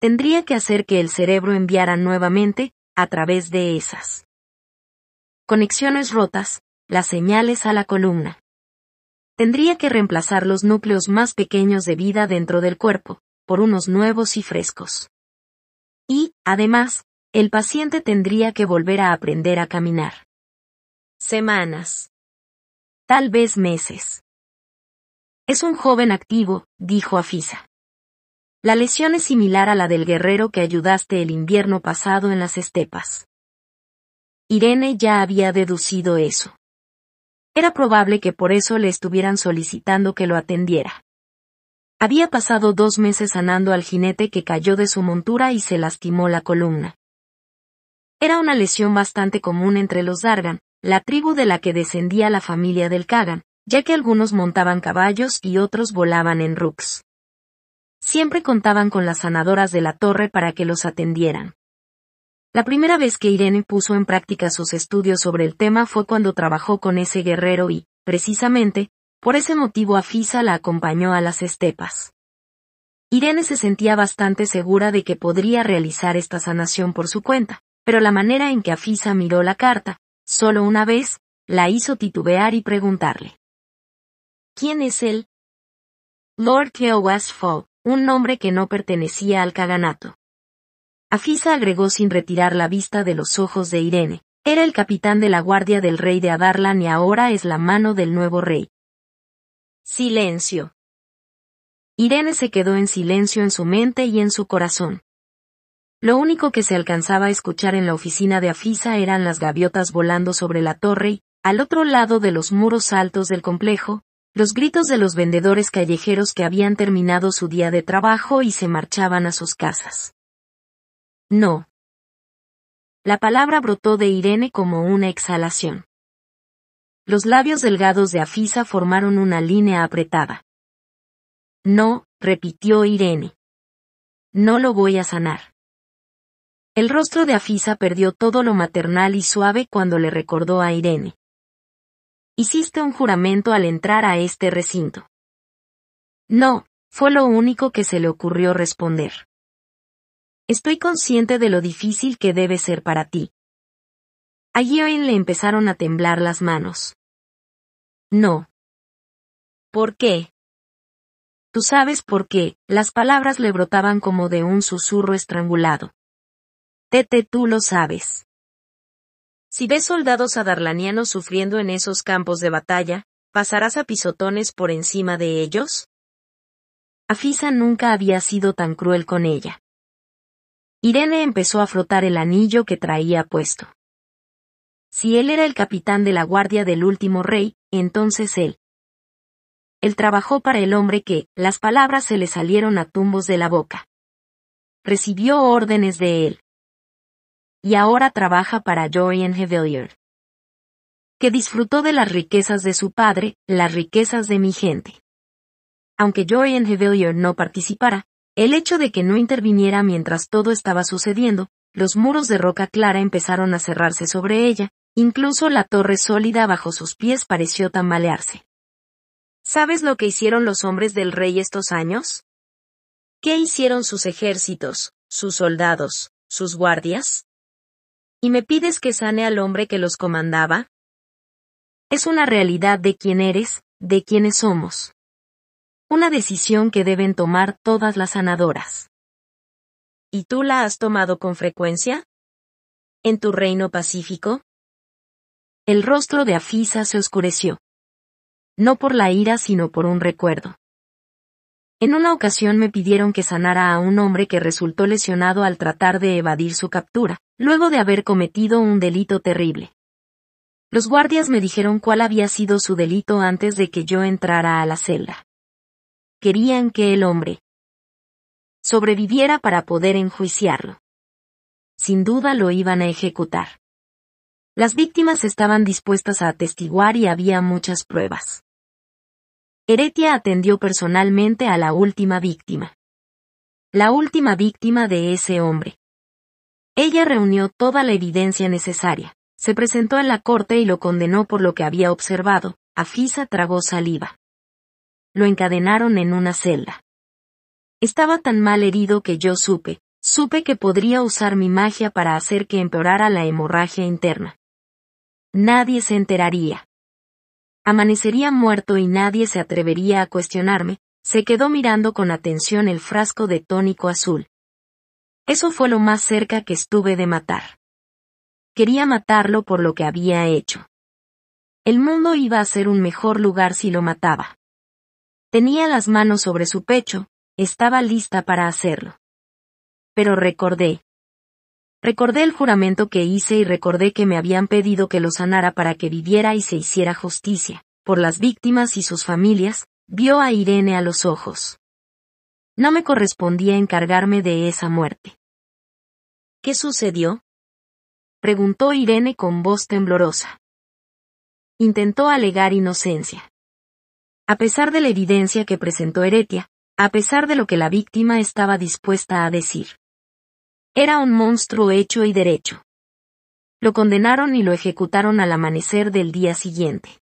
Tendría que hacer que el cerebro enviara nuevamente, a través de esas conexiones rotas, las señales a la columna. Tendría que reemplazar los núcleos más pequeños de vida dentro del cuerpo, por unos nuevos y frescos. Y, además, el paciente tendría que volver a aprender a caminar. Semanas. Tal vez meses. Es un joven activo, dijo Afisa. La lesión es similar a la del guerrero que ayudaste el invierno pasado en las estepas. Irene ya había deducido eso. Era probable que por eso le estuvieran solicitando que lo atendiera. Había pasado dos meses sanando al jinete que cayó de su montura y se lastimó la columna. Era una lesión bastante común entre los Dargan, la tribu de la que descendía la familia del Kagan, ya que algunos montaban caballos y otros volaban en ruks. Siempre contaban con las sanadoras de la torre para que los atendieran. La primera vez que Irene puso en práctica sus estudios sobre el tema fue cuando trabajó con ese guerrero y, precisamente, por ese motivo Afisa la acompañó a las estepas. Irene se sentía bastante segura de que podría realizar esta sanación por su cuenta, pero la manera en que Afisa miró la carta, solo una vez, la hizo titubear y preguntarle. ¿Quién es él? Lord Westfall, un nombre que no pertenecía al caganato. Afisa agregó sin retirar la vista de los ojos de Irene. Era el capitán de la guardia del rey de Adarlan y ahora es la mano del nuevo rey. Silencio. Irene se quedó en silencio en su mente y en su corazón. Lo único que se alcanzaba a escuchar en la oficina de Afisa eran las gaviotas volando sobre la torre y, al otro lado de los muros altos del complejo, los gritos de los vendedores callejeros que habían terminado su día de trabajo y se marchaban a sus casas. No. La palabra brotó de Irene como una exhalación. Los labios delgados de Afisa formaron una línea apretada. No, repitió Irene. No lo voy a sanar. El rostro de Afisa perdió todo lo maternal y suave cuando le recordó a Irene. Hiciste un juramento al entrar a este recinto. No, fue lo único que se le ocurrió responder. Estoy consciente de lo difícil que debe ser para ti. A Gioin le empezaron a temblar las manos. No. ¿Por qué? Tú sabes por qué, las palabras le brotaban como de un susurro estrangulado. Tete, tú lo sabes. Si ves soldados adarlanianos sufriendo en esos campos de batalla, ¿pasarás a pisotones por encima de ellos? Afisa nunca había sido tan cruel con ella. Irene empezó a frotar el anillo que traía puesto. Si él era el capitán de la guardia del último rey, entonces él. Él trabajó para el hombre que, las palabras se le salieron a tumbos de la boca. Recibió órdenes de él. Y ahora trabaja para Jorian Hevillier. Que disfrutó de las riquezas de su padre, las riquezas de mi gente. Aunque Jorian Hevillier no participara, El hecho de que no interviniera mientras todo estaba sucediendo, los muros de roca clara empezaron a cerrarse sobre ella, incluso la torre sólida bajo sus pies pareció tambalearse. ¿Sabes lo que hicieron los hombres del rey estos años? ¿Qué hicieron sus ejércitos, sus soldados, sus guardias? ¿Y me pides que sane al hombre que los comandaba? Es una realidad de quién eres, de quiénes somos. Una decisión que deben tomar todas las sanadoras. ¿Y tú la has tomado con frecuencia? ¿En tu reino pacífico? El rostro de Afisa se oscureció. No por la ira sino por un recuerdo. En una ocasión me pidieron que sanara a un hombre que resultó lesionado al tratar de evadir su captura, luego de haber cometido un delito terrible. Los guardias me dijeron cuál había sido su delito antes de que yo entrara a la celda. Querían que el hombre sobreviviera para poder enjuiciarlo. Sin duda lo iban a ejecutar. Las víctimas estaban dispuestas a atestiguar y había muchas pruebas. Heretia atendió personalmente a la última víctima. La última víctima de ese hombre. Ella reunió toda la evidencia necesaria se presentó en la corte y lo condenó por lo que había observado, Afisa tragó saliva. Lo encadenaron en una celda. Estaba tan mal herido que yo supe, supe que podría usar mi magia para hacer que empeorara la hemorragia interna. Nadie se enteraría. Amanecería muerto y nadie se atrevería a cuestionarme, se quedó mirando con atención el frasco de tónico azul. Eso fue lo más cerca que estuve de matar. Quería matarlo por lo que había hecho. El mundo iba a ser un mejor lugar si lo mataba. Tenía las manos sobre su pecho, estaba lista para hacerlo. Pero recordé. Recordé el juramento que hice y recordé que me habían pedido que lo sanara para que viviera y se hiciera justicia, por las víctimas y sus familias, vio a Irene a los ojos. No me correspondía encargarme de esa muerte. ¿Qué sucedió? preguntó Irene con voz temblorosa. Intentó alegar inocencia. A pesar de la evidencia que presentó Heretia, a pesar de lo que la víctima estaba dispuesta a decir. Era un monstruo hecho y derecho. Lo condenaron y lo ejecutaron al amanecer del día siguiente.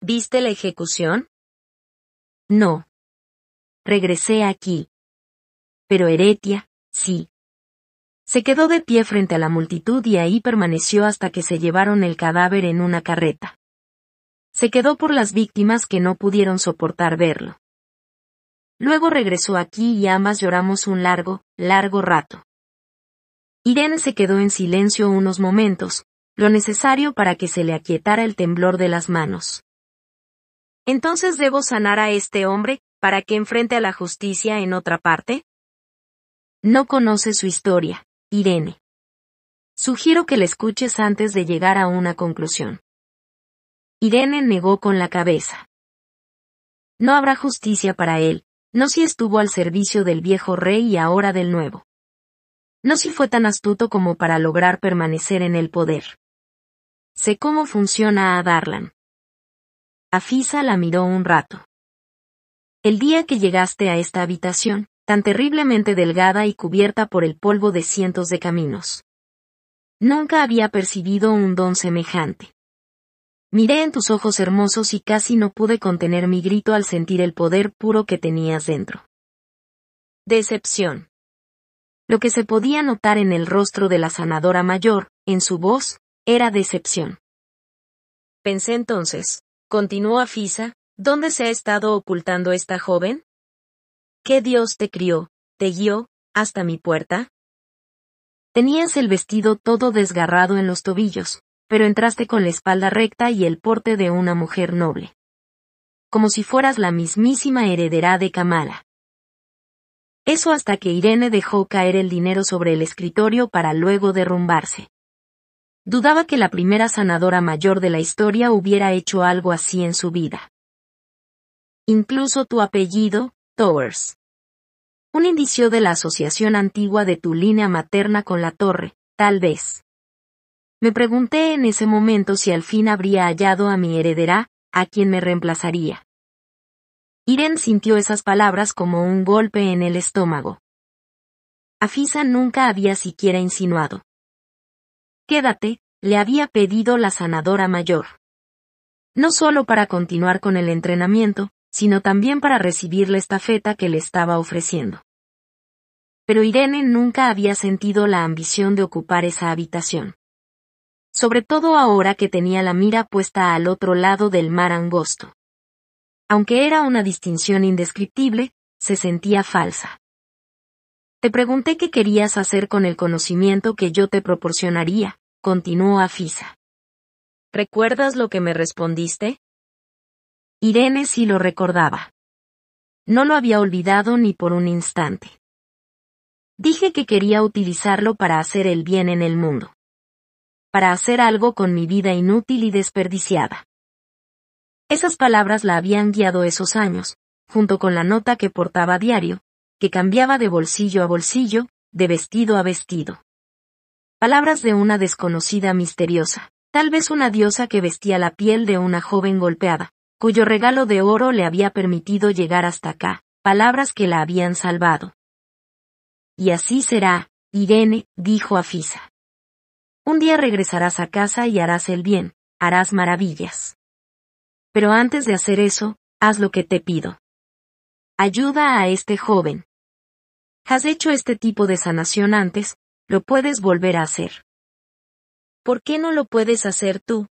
¿Viste la ejecución? No. Regresé aquí. Pero Heretia, sí. Se quedó de pie frente a la multitud y ahí permaneció hasta que se llevaron el cadáver en una carreta. Se quedó por las víctimas que no pudieron soportar verlo. Luego regresó aquí y ambas lloramos un largo, largo rato. Irene se quedó en silencio unos momentos, lo necesario para que se le aquietara el temblor de las manos. Entonces debo sanar a este hombre, para que enfrente a la justicia en otra parte? No conoce su historia. Irene. Sugiero que le escuches antes de llegar a una conclusión. Irene negó con la cabeza. No habrá justicia para él, no si estuvo al servicio del viejo rey y ahora del nuevo. No si fue tan astuto como para lograr permanecer en el poder. Sé cómo funciona a Darlan. Afisa la miró un rato. El día que llegaste a esta habitación, tan terriblemente delgada y cubierta por el polvo de cientos de caminos. Nunca había percibido un don semejante. Miré en tus ojos hermosos y casi no pude contener mi grito al sentir el poder puro que tenías dentro. Decepción. Lo que se podía notar en el rostro de la sanadora mayor, en su voz, era decepción. Pensé entonces, continuó Afisa, ¿dónde se ha estado ocultando esta joven? ¿Qué Dios te crió, te guió, hasta mi puerta? Tenías el vestido todo desgarrado en los tobillos, pero entraste con la espalda recta y el porte de una mujer noble. Como si fueras la mismísima heredera de Kamala. Eso hasta que Irene dejó caer el dinero sobre el escritorio para luego derrumbarse. Dudaba que la primera sanadora mayor de la historia hubiera hecho algo así en su vida. Incluso tu apellido, Towers. Un indicio de la asociación antigua de tu línea materna con la torre, tal vez. Me pregunté en ese momento si al fin habría hallado a mi heredera, a quien me reemplazaría. Irene sintió esas palabras como un golpe en el estómago. Afisa nunca había siquiera insinuado. Quédate, le había pedido la sanadora mayor. No solo para continuar con el entrenamiento, sino también para recibir la estafeta que le estaba ofreciendo. Pero Irene nunca había sentido la ambición de ocupar esa habitación. Sobre todo ahora que tenía la mira puesta al otro lado del mar angosto. Aunque era una distinción indescriptible, se sentía falsa. Te pregunté qué querías hacer con el conocimiento que yo te proporcionaría, continuó Afisa. ¿Recuerdas lo que me respondiste? Irene sí lo recordaba. No lo había olvidado ni por un instante. Dije que quería utilizarlo para hacer el bien en el mundo. Para hacer algo con mi vida inútil y desperdiciada. Esas palabras la habían guiado esos años, junto con la nota que portaba a diario, que cambiaba de bolsillo a bolsillo, de vestido a vestido. Palabras de una desconocida misteriosa, tal vez una diosa que vestía la piel de una joven golpeada, cuyo regalo de oro le había permitido llegar hasta acá, palabras que la habían salvado. Y así será, Irene, dijo Afisa. Un día regresarás a casa y harás el bien, harás maravillas. Pero antes de hacer eso, haz lo que te pido. Ayuda a este joven. Has hecho este tipo de sanación antes, lo puedes volver a hacer. ¿Por qué no lo puedes hacer tú?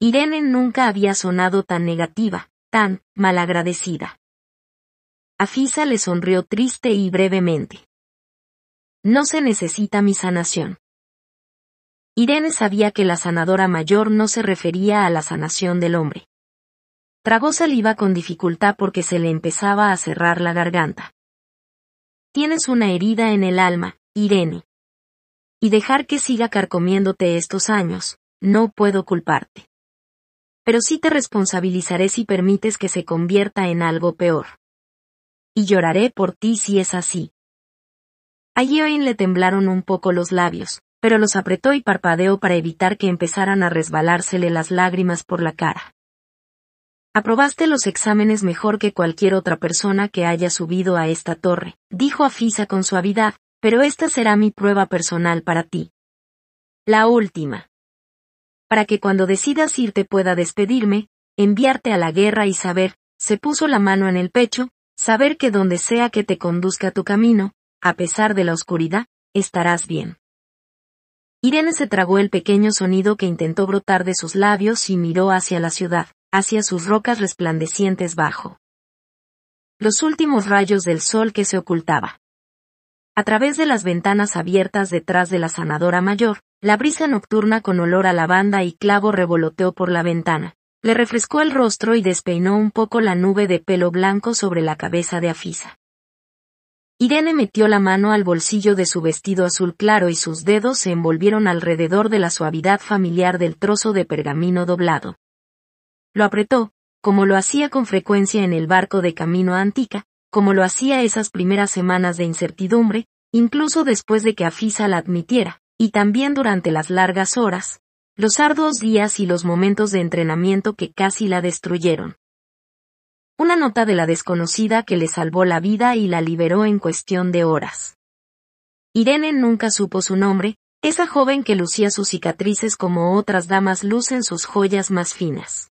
Irene nunca había sonado tan negativa, tan malagradecida. Afisa le sonrió triste y brevemente. No se necesita mi sanación. Irene sabía que la sanadora mayor no se refería a la sanación del hombre. Tragó saliva con dificultad porque se le empezaba a cerrar la garganta. Tienes una herida en el alma, Irene. Y dejar que siga carcomiéndote estos años, no puedo culparte. Pero sí te responsabilizaré si permites que se convierta en algo peor. Y lloraré por ti si es así. A Yoin le temblaron un poco los labios, pero los apretó y parpadeó para evitar que empezaran a resbalársele las lágrimas por la cara. Aprobaste los exámenes mejor que cualquier otra persona que haya subido a esta torre, dijo Afisa con suavidad, pero esta será mi prueba personal para ti. La última. Para que cuando decidas irte pueda despedirme, enviarte a la guerra y saber, se puso la mano en el pecho, saber que donde sea que te conduzca tu camino, a pesar de la oscuridad, estarás bien. Irene se tragó el pequeño sonido que intentó brotar de sus labios y miró hacia la ciudad hacia sus rocas resplandecientes bajo. Los últimos rayos del sol que se ocultaba. A través de las ventanas abiertas detrás de la sanadora mayor, la brisa nocturna con olor a lavanda y clavo revoloteó por la ventana. Le refrescó el rostro y despeinó un poco la nube de pelo blanco sobre la cabeza de Afisa. Irene metió la mano al bolsillo de su vestido azul claro y sus dedos se envolvieron alrededor de la suavidad familiar del trozo de pergamino doblado. Lo apretó, como lo hacía con frecuencia en el barco de camino a Antica, como lo hacía esas primeras semanas de incertidumbre, incluso después de que Afisa la admitiera, y también durante las largas horas, los arduos días y los momentos de entrenamiento que casi la destruyeron. Una nota de la desconocida que le salvó la vida y la liberó en cuestión de horas. Irene nunca supo su nombre, esa joven que lucía sus cicatrices como otras damas lucen sus joyas más finas.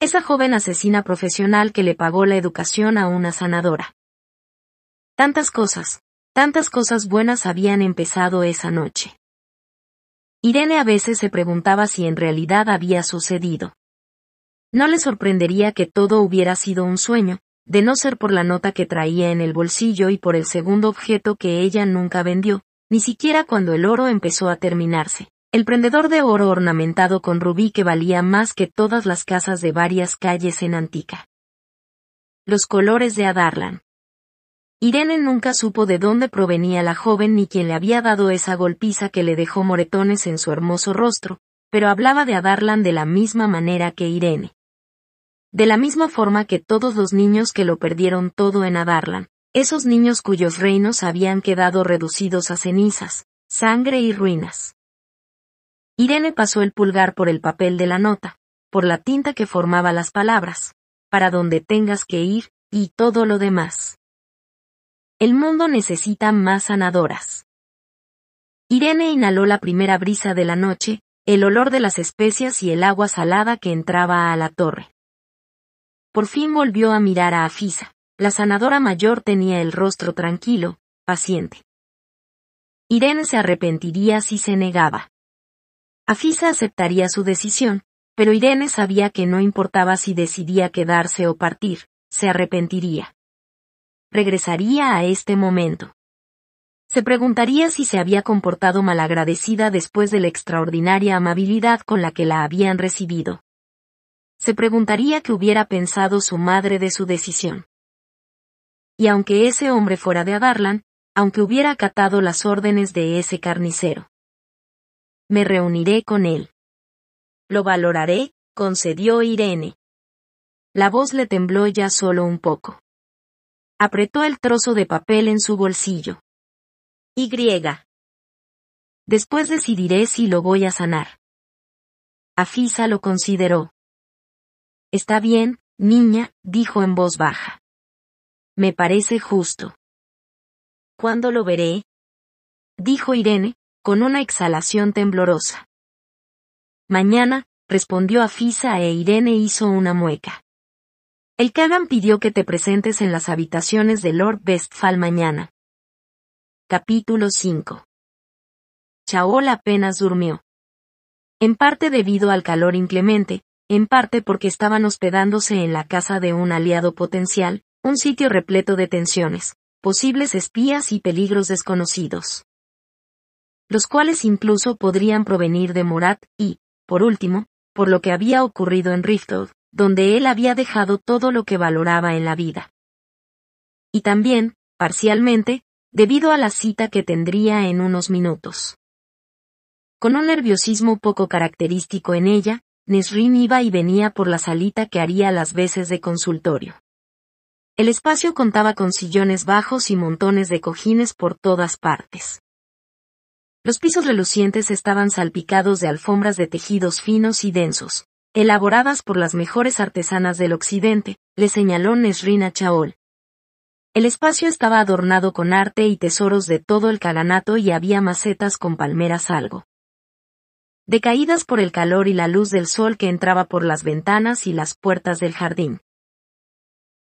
Esa joven asesina profesional que le pagó la educación a una sanadora. Tantas cosas, tantas cosas buenas habían empezado esa noche. Irene a veces se preguntaba si en realidad había sucedido. No le sorprendería que todo hubiera sido un sueño, de no ser por la nota que traía en el bolsillo y por el segundo objeto que ella nunca vendió, ni siquiera cuando el oro empezó a terminarse el prendedor de oro ornamentado con rubí que valía más que todas las casas de varias calles en Antica. Los colores de Adarlan. Irene nunca supo de dónde provenía la joven ni quién le había dado esa golpiza que le dejó moretones en su hermoso rostro, pero hablaba de Adarlan de la misma manera que Irene. De la misma forma que todos los niños que lo perdieron todo en Adarlan, esos niños cuyos reinos habían quedado reducidos a cenizas, sangre y ruinas. Irene pasó el pulgar por el papel de la nota, por la tinta que formaba las palabras, para donde tengas que ir, y todo lo demás. El mundo necesita más sanadoras. Irene inhaló la primera brisa de la noche, el olor de las especias y el agua salada que entraba a la torre. Por fin volvió a mirar a Afisa. La sanadora mayor tenía el rostro tranquilo, paciente. Irene se arrepentiría si se negaba. Afisa aceptaría su decisión, pero Irene sabía que no importaba si decidía quedarse o partir, se arrepentiría. Regresaría a este momento. Se preguntaría si se había comportado malagradecida después de la extraordinaria amabilidad con la que la habían recibido. Se preguntaría qué hubiera pensado su madre de su decisión. Y aunque ese hombre fuera de Adarlan, aunque hubiera acatado las órdenes de ese carnicero. Me reuniré con él. Lo valoraré, concedió Irene. La voz le tembló ya solo un poco. Apretó el trozo de papel en su bolsillo. Y. Después decidiré si lo voy a sanar. Afisa lo consideró. Está bien, niña, dijo en voz baja. Me parece justo. ¿Cuándo lo veré? Dijo Irene, con una exhalación temblorosa. Mañana, respondió Afisa e Irene hizo una mueca. El Kagan pidió que te presentes en las habitaciones de Lord Westphal mañana. Capítulo 5. Chaol apenas durmió. En parte debido al calor inclemente, en parte porque estaban hospedándose en la casa de un aliado potencial, un sitio repleto de tensiones, posibles espías y peligros desconocidos. Los cuales incluso podrían provenir de Morat y, por último, por lo que había ocurrido en Riftod, donde él había dejado todo lo que valoraba en la vida. Y también, parcialmente, debido a la cita que tendría en unos minutos. Con un nerviosismo poco característico en ella, Nesrin iba y venía por la salita que haría las veces de consultorio. El espacio contaba con sillones bajos y montones de cojines por todas partes. Los pisos relucientes estaban salpicados de alfombras de tejidos finos y densos, elaboradas por las mejores artesanas del occidente, le señaló Nesrin a Chaol, el espacio estaba adornado con arte y tesoros de todo el caganato y había macetas con palmeras algo. Decaídas por el calor y la luz del sol que entraba por las ventanas y las puertas del jardín.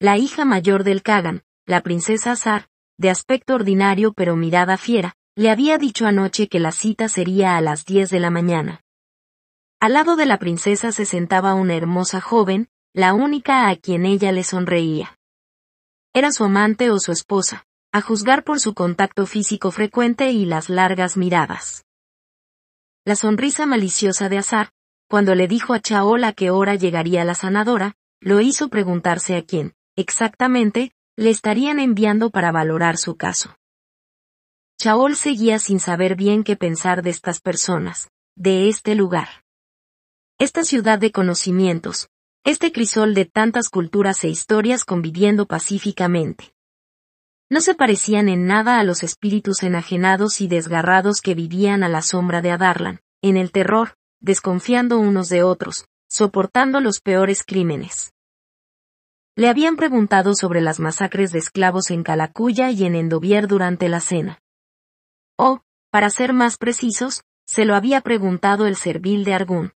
La hija mayor del Kagan, la princesa Azar, de aspecto ordinario pero mirada fiera, le había dicho anoche que la cita sería a las diez de la mañana. Al lado de la princesa se sentaba una hermosa joven, la única a quien ella le sonreía. Era su amante o su esposa, a juzgar por su contacto físico frecuente y las largas miradas. La sonrisa maliciosa de Azar, cuando le dijo a Chaol a qué hora llegaría la sanadora, lo hizo preguntarse a quién, exactamente, le estarían enviando para valorar su caso. Chaol seguía sin saber bien qué pensar de estas personas, de este lugar. Esta ciudad de conocimientos, este crisol de tantas culturas e historias conviviendo pacíficamente. No se parecían en nada a los espíritus enajenados y desgarrados que vivían a la sombra de Adarlan, en el terror, desconfiando unos de otros, soportando los peores crímenes. Le habían preguntado sobre las masacres de esclavos en Calacuya y en Endovier durante la cena. O, para ser más precisos, se lo había preguntado el servil de Argún.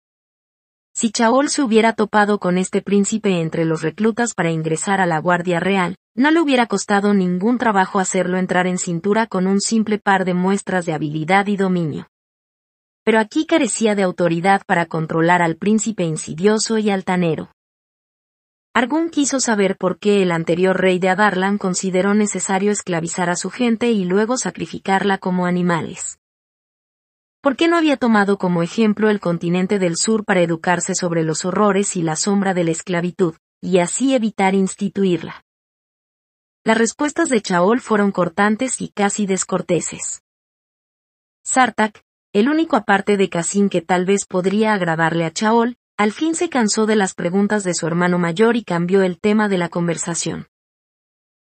Si Chaol se hubiera topado con este príncipe entre los reclutas para ingresar a la Guardia Real, no le hubiera costado ningún trabajo hacerlo entrar en cintura con un simple par de muestras de habilidad y dominio. Pero aquí carecía de autoridad para controlar al príncipe insidioso y altanero. Argun quiso saber por qué el anterior rey de Adarlan consideró necesario esclavizar a su gente y luego sacrificarla como animales. ¿Por qué no había tomado como ejemplo el continente del sur para educarse sobre los horrores y la sombra de la esclavitud, y así evitar instituirla? Las respuestas de Chaol fueron cortantes y casi descorteses. Sartak, el único aparte de Casim que tal vez podría agradarle a Chaol, al fin se cansó de las preguntas de su hermano mayor y cambió el tema de la conversación.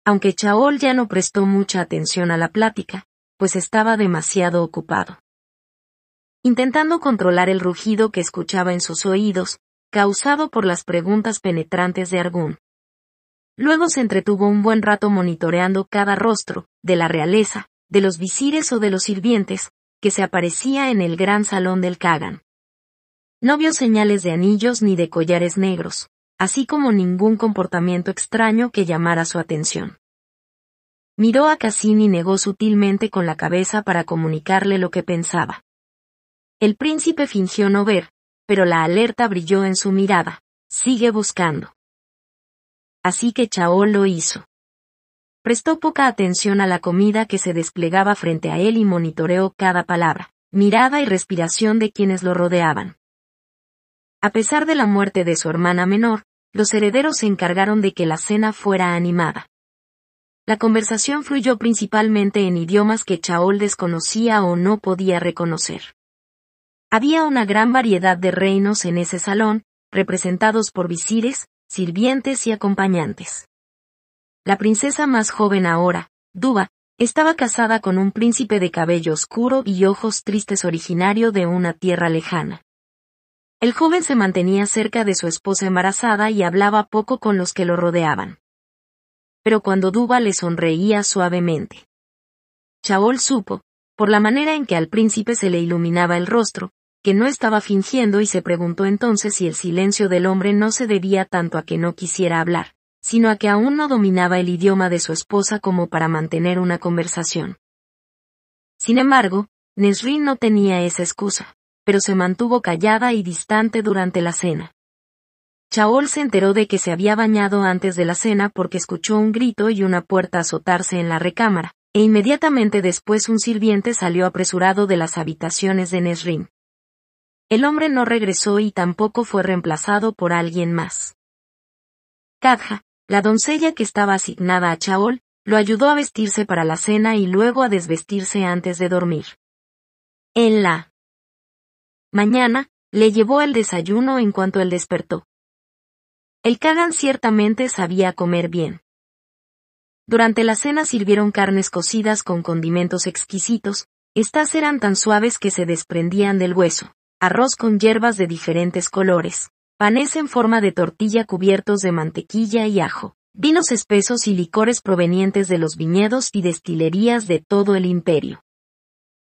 Aunque Chaol ya no prestó mucha atención a la plática, pues estaba demasiado ocupado intentando controlar el rugido que escuchaba en sus oídos, causado por las preguntas penetrantes de Argun. Luego se entretuvo un buen rato monitoreando cada rostro, de la realeza, de los visires o de los sirvientes, que se aparecía en el gran salón del Kagan. No vio señales de anillos ni de collares negros, así como ningún comportamiento extraño que llamara su atención. Miró a Cassini y negó sutilmente con la cabeza para comunicarle lo que pensaba. El príncipe fingió no ver, pero la alerta brilló en su mirada. Sigue buscando. Así que Chao lo hizo. Prestó poca atención a la comida que se desplegaba frente a él y monitoreó cada palabra, mirada y respiración de quienes lo rodeaban. A pesar de la muerte de su hermana menor, los herederos se encargaron de que la cena fuera animada. La conversación fluyó principalmente en idiomas que Chaol desconocía o no podía reconocer. Había una gran variedad de reinos en ese salón, representados por visires, sirvientes y acompañantes. La princesa más joven ahora, Duba, estaba casada con un príncipe de cabello oscuro y ojos tristes originario de una tierra lejana. El joven se mantenía cerca de su esposa embarazada y hablaba poco con los que lo rodeaban. Pero cuando Duba le sonreía suavemente. Chaol supo, por la manera en que al príncipe se le iluminaba el rostro, que no estaba fingiendo y se preguntó entonces si el silencio del hombre no se debía tanto a que no quisiera hablar, sino a que aún no dominaba el idioma de su esposa como para mantener una conversación. Sin embargo, Nesrin no tenía esa excusa, pero se mantuvo callada y distante durante la cena. Chaol se enteró de que se había bañado antes de la cena porque escuchó un grito y una puerta azotarse en la recámara, e inmediatamente después un sirviente salió apresurado de las habitaciones de Nesrin. El hombre no regresó y tampoco fue reemplazado por alguien más. Kadja, la doncella que estaba asignada a Chaol, lo ayudó a vestirse para la cena y luego a desvestirse antes de dormir. En la mañana, le llevó el desayuno en cuanto él despertó. El Kagan ciertamente sabía comer bien. Durante la cena sirvieron carnes cocidas con condimentos exquisitos, estas eran tan suaves que se desprendían del hueso, arroz con hierbas de diferentes colores, panes en forma de tortilla cubiertos de mantequilla y ajo, vinos espesos y licores provenientes de los viñedos y destilerías de todo el imperio.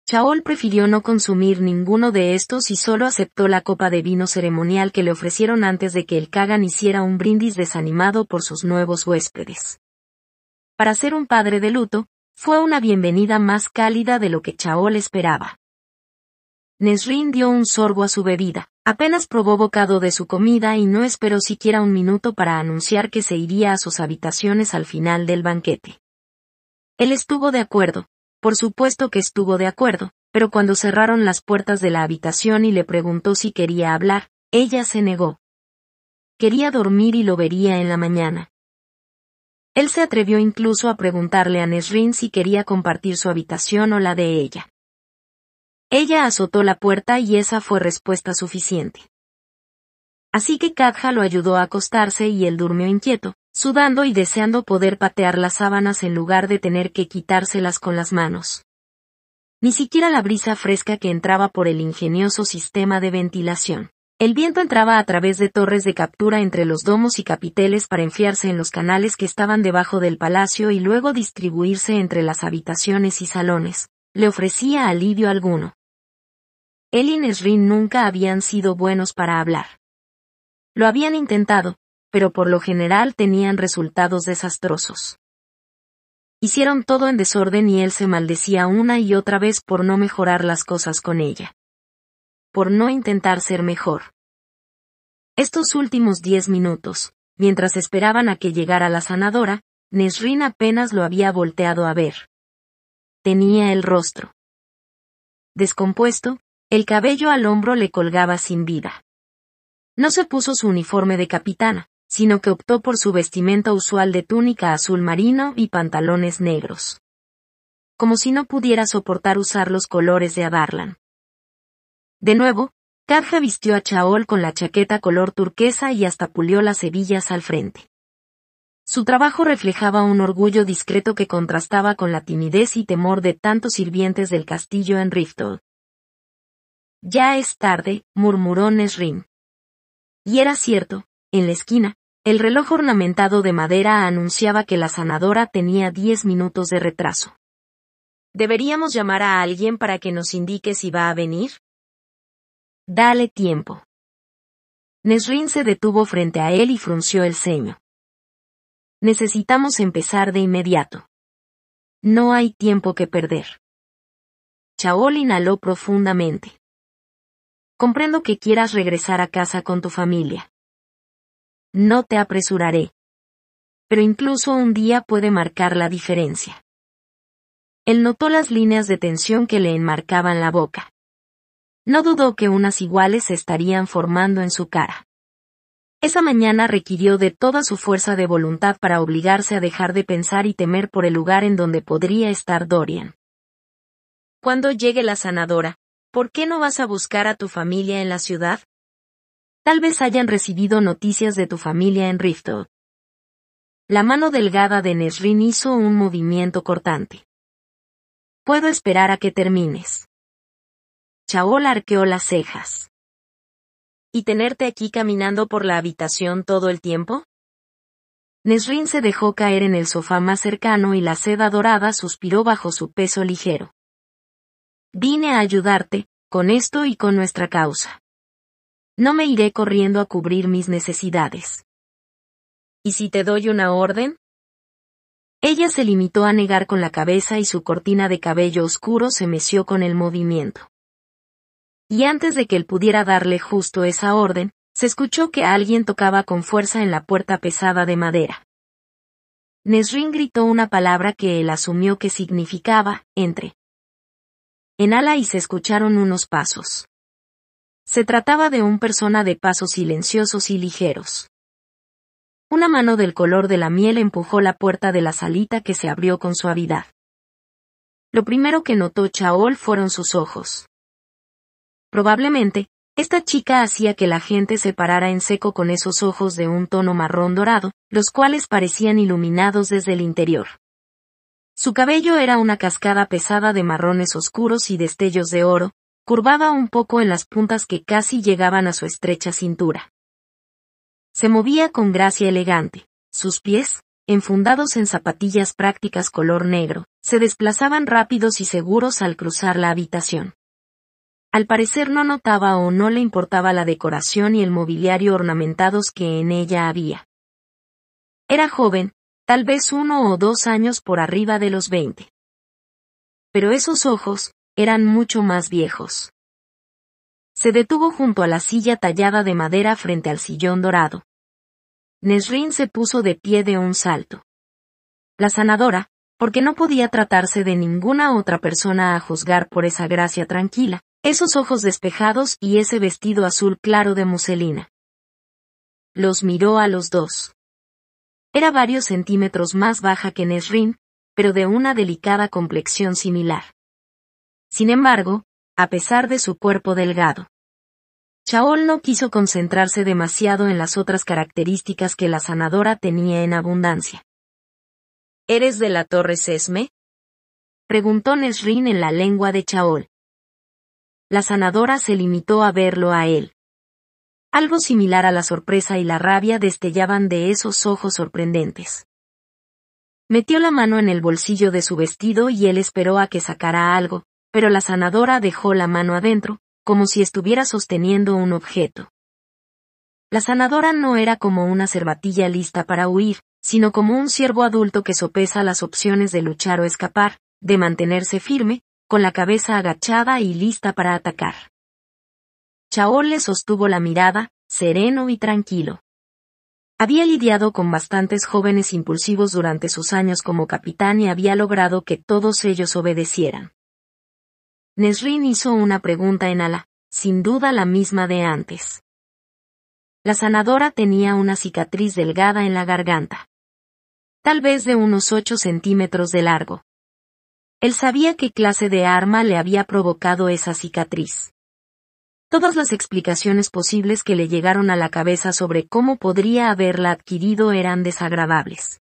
Chaol prefirió no consumir ninguno de estos y solo aceptó la copa de vino ceremonial que le ofrecieron antes de que el Kagan hiciera un brindis desanimado por sus nuevos huéspedes. Para ser un padre de luto, fue una bienvenida más cálida de lo que Chaol esperaba. Nesrin dio un sorbo a su bebida, apenas probó bocado de su comida y no esperó siquiera un minuto para anunciar que se iría a sus habitaciones al final del banquete. Él estuvo de acuerdo, por supuesto que estuvo de acuerdo, pero cuando cerraron las puertas de la habitación y le preguntó si quería hablar, ella se negó. Quería dormir y lo vería en la mañana. Él se atrevió incluso a preguntarle a Nesrin si quería compartir su habitación o la de ella. Ella azotó la puerta y esa fue respuesta suficiente. Así que Kadja lo ayudó a acostarse y él durmió inquieto, sudando y deseando poder patear las sábanas en lugar de tener que quitárselas con las manos. Ni siquiera la brisa fresca que entraba por el ingenioso sistema de ventilación. El viento entraba a través de torres de captura entre los domos y capiteles para enfriarse en los canales que estaban debajo del palacio y luego distribuirse entre las habitaciones y salones. Le ofrecía alivio alguno. Él y Nesrin nunca habían sido buenos para hablar. Lo habían intentado, pero por lo general tenían resultados desastrosos. Hicieron todo en desorden y él se maldecía una y otra vez por no mejorar las cosas con ella. Por no intentar ser mejor. Estos últimos diez minutos, mientras esperaban a que llegara la sanadora, Nesrin apenas lo había volteado a ver. Tenía el rostro. Descompuesto, el cabello al hombro le colgaba sin vida. No se puso su uniforme de capitana, sino que optó por su vestimenta usual de túnica azul marino y pantalones negros. Como si no pudiera soportar usar los colores de Adarlan. De nuevo, Kadja vistió a Chaol con la chaqueta color turquesa y hasta pulió las hebillas al frente. Su trabajo reflejaba un orgullo discreto que contrastaba con la timidez y temor de tantos sirvientes del castillo en Riftol. Ya es tarde, murmuró Nesrin. Y era cierto, en la esquina, El reloj ornamentado de madera anunciaba que la sanadora tenía diez minutos de retraso. ¿Deberíamos llamar a alguien para que nos indique si va a venir? Dale tiempo. Nesrin se detuvo frente a él y frunció el ceño. Necesitamos empezar de inmediato. No hay tiempo que perder. Chaol inhaló profundamente. Comprendo que quieras regresar a casa con tu familia. No te apresuraré. Pero incluso un día puede marcar la diferencia. Él notó las líneas de tensión que le enmarcaban la boca. No dudó que unas iguales se estarían formando en su cara. Esa mañana requirió de toda su fuerza de voluntad para obligarse a dejar de pensar y temer por el lugar en donde podría estar Dorian. Cuando llegue la sanadora, ¿por qué no vas a buscar a tu familia en la ciudad? Tal vez hayan recibido noticias de tu familia en Rifto. La mano delgada de Nesrin hizo un movimiento cortante. Puedo esperar a que termines. Chaol arqueó las cejas. ¿Y tenerte aquí caminando por la habitación todo el tiempo? Nesrin se dejó caer en el sofá más cercano y la seda dorada suspiró bajo su peso ligero. Vine a ayudarte, con esto y con nuestra causa. No me iré corriendo a cubrir mis necesidades. ¿Y si te doy una orden? Ella se limitó a negar con la cabeza y su cortina de cabello oscuro se meció con el movimiento y antes de que él pudiera darle justo esa orden, se escuchó que alguien tocaba con fuerza en la puerta pesada de madera. Nesrin gritó una palabra que él asumió que significaba, entre. En ala y se escucharon unos pasos. Se trataba de un persona de pasos silenciosos y ligeros. Una mano del color de la miel empujó la puerta de la salita que se abrió con suavidad. Lo primero que notó Chaol fueron sus ojos. Probablemente, esta chica hacía que la gente se parara en seco con esos ojos de un tono marrón dorado, los cuales parecían iluminados desde el interior. Su cabello era una cascada pesada de marrones oscuros y destellos de oro, curvaba un poco en las puntas que casi llegaban a su estrecha cintura. Se movía con gracia elegante. Sus pies, enfundados en zapatillas prácticas color negro, se desplazaban rápidos y seguros al cruzar la habitación. Al parecer no notaba o no le importaba la decoración y el mobiliario ornamentados que en ella había. Era joven, tal vez uno o dos años por arriba de los veinte. Pero esos ojos, eran mucho más viejos. Se detuvo junto a la silla tallada de madera frente al sillón dorado. Nesrin se puso de pie de un salto. La sanadora, porque no podía tratarse de ninguna otra persona a juzgar por esa gracia tranquila, esos ojos despejados y ese vestido azul claro de muselina. Los miró a los dos. Era varios centímetros más baja que Nesrin, pero de una delicada complexión similar. Sin embargo, a pesar de su cuerpo delgado. Chaol no quiso concentrarse demasiado en las otras características que la sanadora tenía en abundancia. ¿Eres de la Torre Sesme? Preguntó Nesrin en la lengua de Chaol la sanadora se limitó a verlo a él. Algo similar a la sorpresa y la rabia destellaban de esos ojos sorprendentes. Metió la mano en el bolsillo de su vestido y él esperó a que sacara algo, pero la sanadora dejó la mano adentro, como si estuviera sosteniendo un objeto. La sanadora no era como una cervatilla lista para huir, sino como un ciervo adulto que sopesa las opciones de luchar o escapar, de mantenerse firme, con la cabeza agachada y lista para atacar. Chaol le sostuvo la mirada, sereno y tranquilo. Había lidiado con bastantes jóvenes impulsivos durante sus años como capitán y había logrado que todos ellos obedecieran. Nesrin hizo una pregunta en ala, sin duda la misma de antes. La sanadora tenía una cicatriz delgada en la garganta. Tal vez de unos ocho centímetros de largo. Él sabía qué clase de arma le había provocado esa cicatriz. Todas las explicaciones posibles que le llegaron a la cabeza sobre cómo podría haberla adquirido eran desagradables.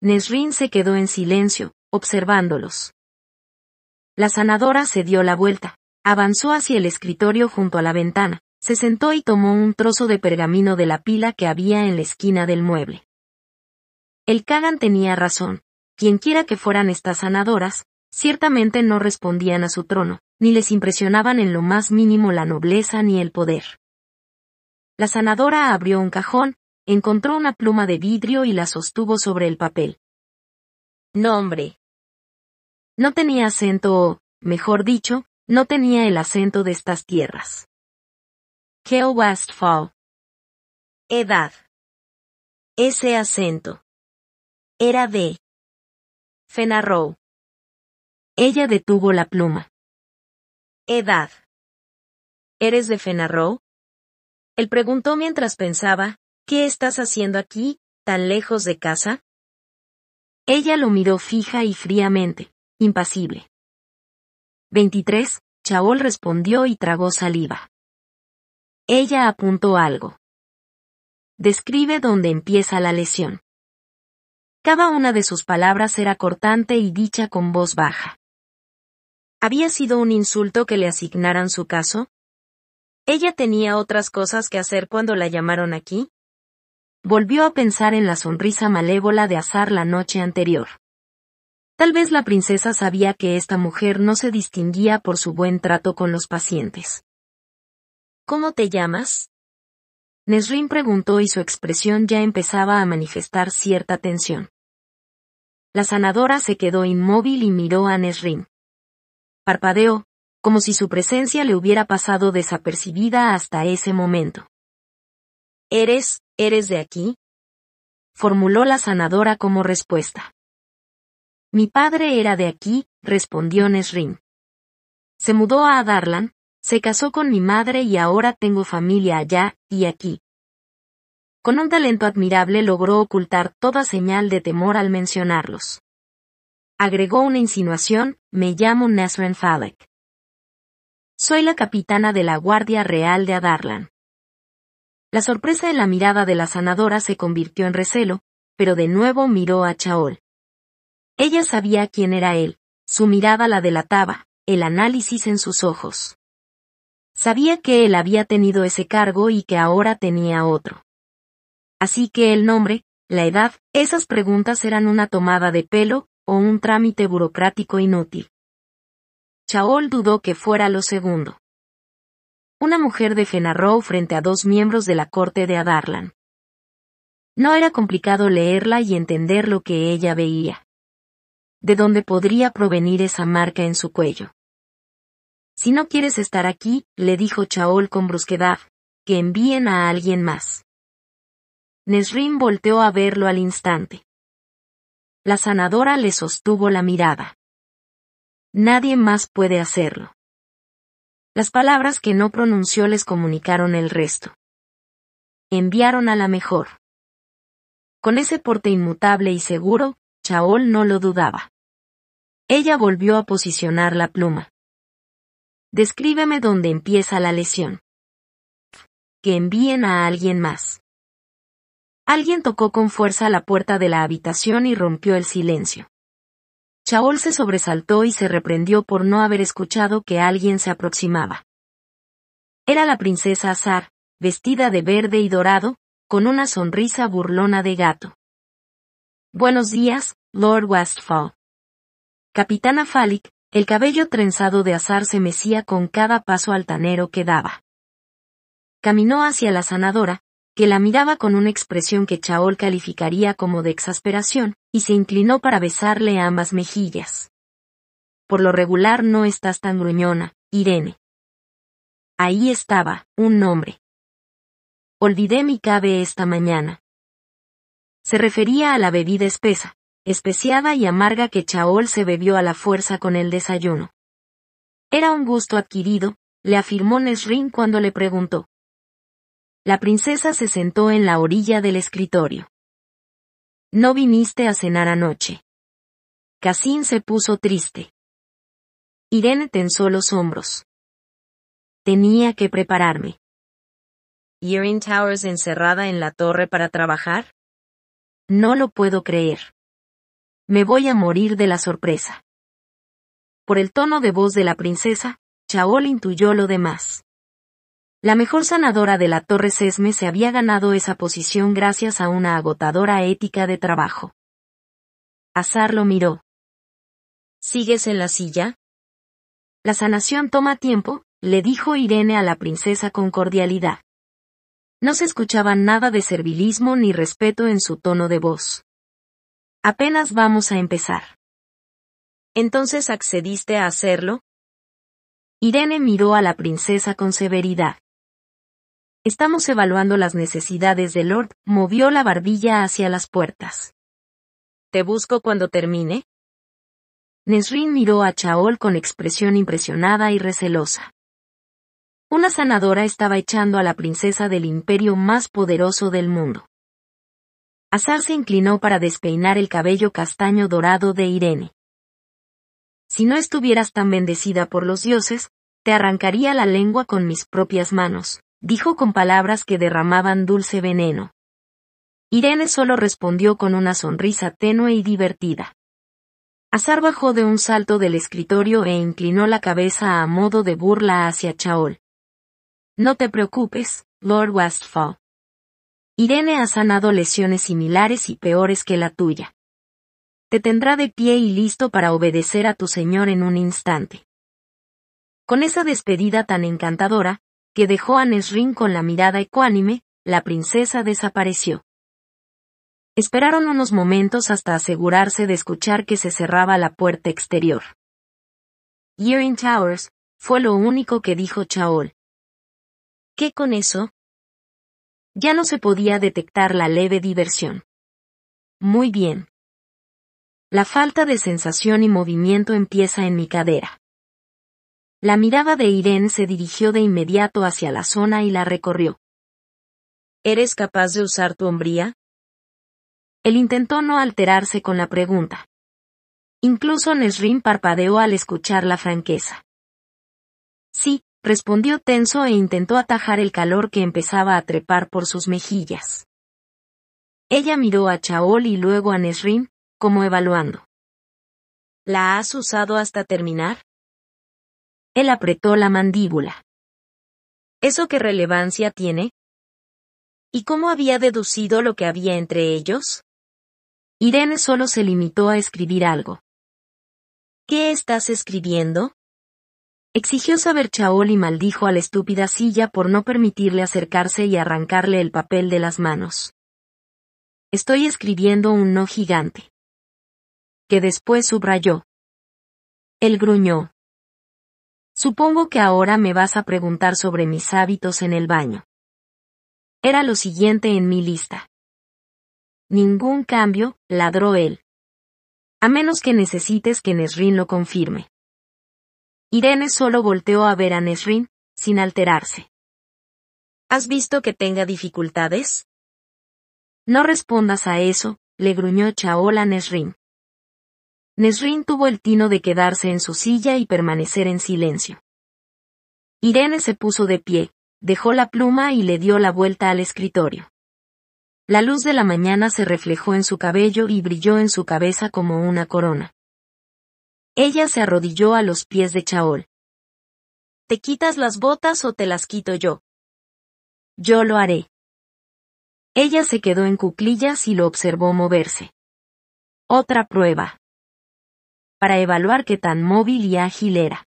Nesrin se quedó en silencio, observándolos. La sanadora se dio la vuelta, avanzó hacia el escritorio junto a la ventana, Se sentó y tomó un trozo de pergamino de la pila que había en la esquina del mueble. El Kagan tenía razón. Quienquiera que fueran estas sanadoras, ciertamente no respondían a su trono, ni les impresionaban en lo más mínimo la nobleza ni el poder. La sanadora abrió un cajón, encontró una pluma de vidrio y la sostuvo sobre el papel. Nombre. No tenía acento o, mejor dicho, no tenía el acento de estas tierras. Kel Westfall. Edad. Ese acento. Era de. Fenarrow. Ella detuvo la pluma. Edad. ¿Eres de Fenarrow? Él preguntó mientras pensaba, ¿qué estás haciendo aquí, tan lejos de casa? Ella lo miró fija y fríamente, impasible. 23, Chaol respondió y tragó saliva. Ella apuntó algo. Describe dónde empieza la lesión. Cada una de sus palabras era cortante y dicha con voz baja. ¿Había sido un insulto que le asignaran su caso? ¿Ella tenía otras cosas que hacer cuando la llamaron aquí? Volvió a pensar en la sonrisa malévola de Azar la noche anterior. Tal vez la princesa sabía que esta mujer no se distinguía por su buen trato con los pacientes. ¿Cómo te llamas? Nesrin preguntó y su expresión ya empezaba a manifestar cierta tensión. La sanadora se quedó inmóvil y miró a Nesrin parpadeó, como si su presencia le hubiera pasado desapercibida hasta ese momento. ¿Eres, eres de aquí? formuló la sanadora como respuesta. Mi padre era de aquí, respondió Nesrin. Se mudó a Adarlan, se casó con mi madre y ahora tengo familia allá, y aquí. Con un talento admirable logró ocultar toda señal de temor al mencionarlos agregó una insinuación, me llamo Nasren Falek. Soy la capitana de la Guardia Real de Adarlan. La sorpresa en la mirada de la sanadora se convirtió en recelo, pero de nuevo miró a Chaol. Ella sabía quién era él, su mirada la delataba, el análisis en sus ojos. Sabía que él había tenido ese cargo y que ahora tenía otro. Así que el nombre, la edad, esas preguntas eran una tomada de pelo, o un trámite burocrático inútil. Chaol dudó que fuera lo segundo. Una mujer de Fenarrow frente a dos miembros de la corte de Adarlan. No era complicado leerla y entender lo que ella veía. De dónde podría provenir esa marca en su cuello. Si no quieres estar aquí, le dijo Chaol con brusquedad, que envíen a alguien más. Nesrin volteó a verlo al instante. La sanadora le sostuvo la mirada. Nadie más puede hacerlo. Las palabras que no pronunció les comunicaron el resto. Enviaron a la mejor. Con ese porte inmutable y seguro, Chaol no lo dudaba. Ella volvió a posicionar la pluma. Descríbeme dónde empieza la lesión. Que envíen a alguien más. Alguien tocó con fuerza la puerta de la habitación y rompió el silencio. Chaol se sobresaltó y se reprendió por no haber escuchado que alguien se aproximaba. Era la princesa Azar, vestida de verde y dorado, con una sonrisa burlona de gato. Buenos días, Lord Westfall. Capitana Falik, el cabello trenzado de Azar se mecía con cada paso altanero que daba. Caminó hacia la sanadora, que la miraba con una expresión que Chaol calificaría como de exasperación, y se inclinó para besarle ambas mejillas. Por lo regular no estás tan gruñona, Irene. Ahí estaba, un nombre. Olvidé mi cabe esta mañana. Se refería a la bebida espesa, especiada y amarga que Chaol se bebió a la fuerza con el desayuno. Era un gusto adquirido, le afirmó Nesrin cuando le preguntó, la princesa se sentó en la orilla del escritorio. No viniste a cenar anoche. Cassin se puso triste. Irene tensó los hombros. Tenía que prepararme. ¿Erin Towers encerrada en la torre para trabajar? No lo puedo creer. Me voy a morir de la sorpresa. Por el tono de voz de la princesa, Chaol intuyó lo demás. La mejor sanadora de la Torre Sesme se había ganado esa posición gracias a una agotadora ética de trabajo. Azar lo miró. ¿Sigues en la silla? La sanación toma tiempo, le dijo Irene a la princesa con cordialidad. No se escuchaba nada de servilismo ni respeto en su tono de voz. Apenas vamos a empezar. ¿Entonces accediste a hacerlo? Irene miró a la princesa con severidad. Estamos evaluando las necesidades de Lord, movió la barbilla hacia las puertas. ¿Te busco cuando termine? Nesrin miró a Chaol con expresión impresionada y recelosa. Una sanadora estaba echando a la princesa del imperio más poderoso del mundo. Azar se inclinó para despeinar el cabello castaño dorado de Irene. Si no estuvieras tan bendecida por los dioses, te arrancaría la lengua con mis propias manos, dijo con palabras que derramaban dulce veneno. Irene solo respondió con una sonrisa tenue y divertida. Azar bajó de un salto del escritorio e inclinó la cabeza a modo de burla hacia Chaol. No te preocupes, Lord Westfall. Irene ha sanado lesiones similares y peores que la tuya. Te tendrá de pie y listo para obedecer a tu señor en un instante. Con esa despedida tan encantadora, que dejó a Nesrin con la mirada ecuánime, la princesa desapareció. Esperaron unos momentos hasta asegurarse de escuchar que se cerraba la puerta exterior. in Towers, fue lo único que dijo Chaol. ¿Qué con eso? Ya no se podía detectar la leve diversión. Muy bien. La falta de sensación y movimiento empieza en mi cadera. La mirada de Irene se dirigió de inmediato hacia la zona y la recorrió. ¿Eres capaz de usar tu hombría? Él intentó no alterarse con la pregunta. Incluso Nesrin parpadeó al escuchar la franqueza. Sí, respondió tenso e intentó atajar el calor que empezaba a trepar por sus mejillas. Ella miró a Chaol y luego a Nesrin, como evaluando. ¿La has usado hasta terminar? Él apretó la mandíbula. ¿Eso qué relevancia tiene? ¿Y cómo había deducido lo que había entre ellos? Irene solo se limitó a escribir algo. ¿Qué estás escribiendo? Exigió saber Chaol y maldijo a la estúpida silla por no permitirle acercarse y arrancarle el papel de las manos. Estoy escribiendo un no gigante. Que después subrayó. Él gruñó. Supongo que ahora me vas a preguntar sobre mis hábitos en el baño. Era lo siguiente en mi lista. Ningún cambio, ladró él. A menos que necesites que Nesrin lo confirme. Irene solo volteó a ver a Nesrin, sin alterarse. ¿Has visto que tenga dificultades? No respondas a eso, le gruñó Chaol a Nesrin. Nesrin tuvo el tino de quedarse en su silla y permanecer en silencio. Irene se puso de pie, dejó la pluma y le dio la vuelta al escritorio. La luz de la mañana se reflejó en su cabello y brilló en su cabeza como una corona. Ella se arrodilló a los pies de Chaol. ¿Te quitas las botas o te las quito yo? Yo lo haré. Ella se quedó en cuclillas y lo observó moverse. Otra prueba. Para evaluar qué tan móvil y ágil era.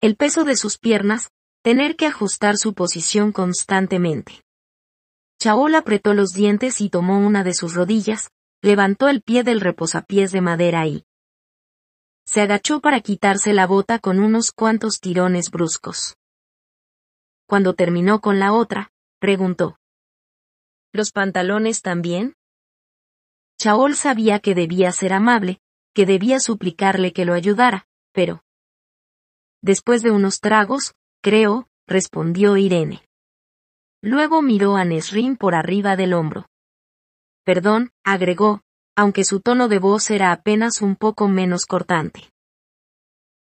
El peso de sus piernas, tener que ajustar su posición constantemente. Chaol apretó los dientes y tomó una de sus rodillas, levantó el pie del reposapiés de madera y, se agachó para quitarse la bota con unos cuantos tirones bruscos. Cuando terminó con la otra, preguntó. ¿Los pantalones también? Chaol sabía que debía ser amable, que debía suplicarle que lo ayudara, pero... Después de unos tragos, creo, respondió Irene. Luego miró a Nesrin por arriba del hombro. Perdón, agregó, aunque su tono de voz era apenas un poco menos cortante.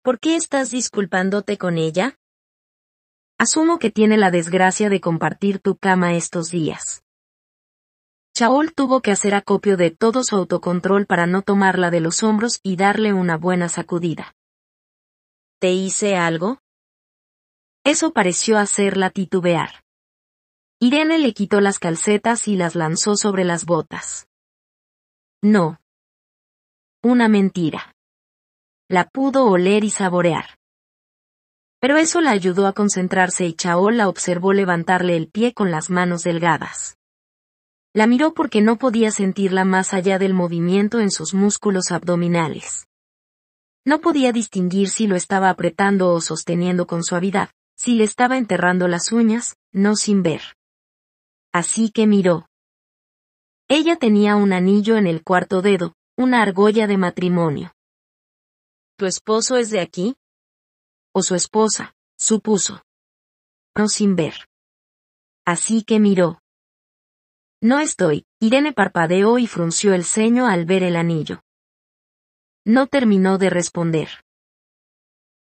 ¿Por qué estás disculpándote con ella? Asumo que tiene la desgracia de compartir tu cama estos días. Chaol tuvo que hacer acopio de todo su autocontrol para no tomarla de los hombros y darle una buena sacudida. ¿Te hice algo? Eso pareció hacerla titubear. Irene le quitó las calcetas y las lanzó sobre las botas. No. Una mentira. La pudo oler y saborear. Pero eso la ayudó a concentrarse y Chao la observó levantarle el pie con las manos delgadas. La miró porque no podía sentirla más allá del movimiento en sus músculos abdominales. No podía distinguir si lo estaba apretando o sosteniendo con suavidad, si le estaba enterrando las uñas, no sin ver. Así que miró. Ella tenía un anillo en el cuarto dedo, una argolla de matrimonio. ¿Tu esposo es de aquí? O su esposa, supuso. No sin ver. Así que miró. No estoy, Irene parpadeó y frunció el ceño al ver el anillo. No terminó de responder.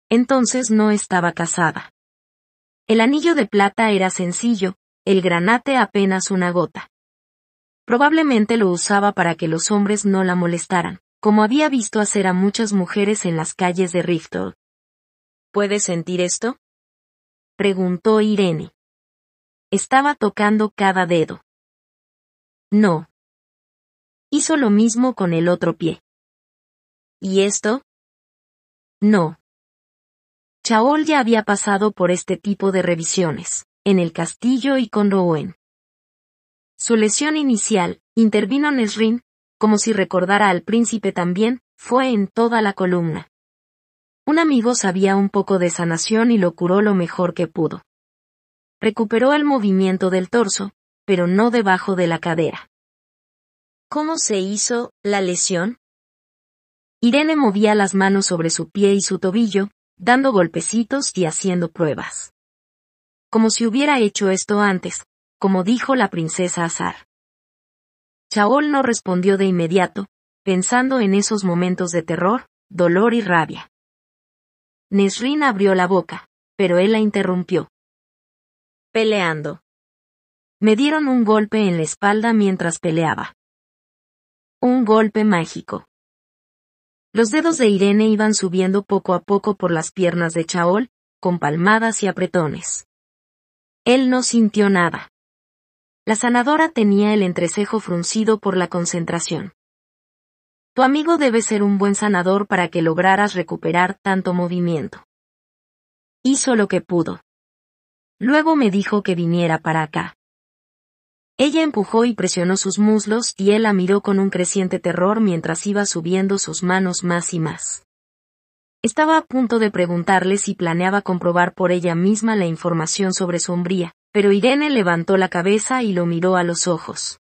Entonces no estaba casada. El anillo de plata era sencillo, el granate apenas una gota. Probablemente lo usaba para que los hombres no la molestaran, como había visto hacer a muchas mujeres en las calles de Riftol. ¿Puedes sentir esto? Preguntó Irene. Estaba tocando cada dedo. No. Hizo lo mismo con el otro pie. ¿Y esto? No. Chaol ya había pasado por este tipo de revisiones, en el castillo y con Rowen. Su lesión inicial, intervino Nesrin, como si recordara al príncipe también, fue en toda la columna. Un amigo sabía un poco de sanación y lo curó lo mejor que pudo. Recuperó el movimiento del torso, pero no debajo de la cadera. ¿Cómo se hizo la lesión? Irene movía las manos sobre su pie y su tobillo, dando golpecitos y haciendo pruebas. Como si hubiera hecho esto antes, como dijo la princesa Azar. Chaol no respondió de inmediato, pensando en esos momentos de terror, dolor y rabia. Nesrin abrió la boca, pero él la interrumpió. Peleando. Me dieron un golpe en la espalda mientras peleaba. Un golpe mágico. Los dedos de Irene iban subiendo poco a poco por las piernas de Chaol, con palmadas y apretones. Él no sintió nada. La sanadora tenía el entrecejo fruncido por la concentración. Tu amigo debe ser un buen sanador para que lograras recuperar tanto movimiento. Hizo lo que pudo. Luego me dijo que viniera para acá. Ella empujó y presionó sus muslos y él la miró con un creciente terror mientras iba subiendo sus manos más y más. Estaba a punto de preguntarle si planeaba comprobar por ella misma la información sobre su hombría, pero Irene levantó la cabeza y lo miró a los ojos.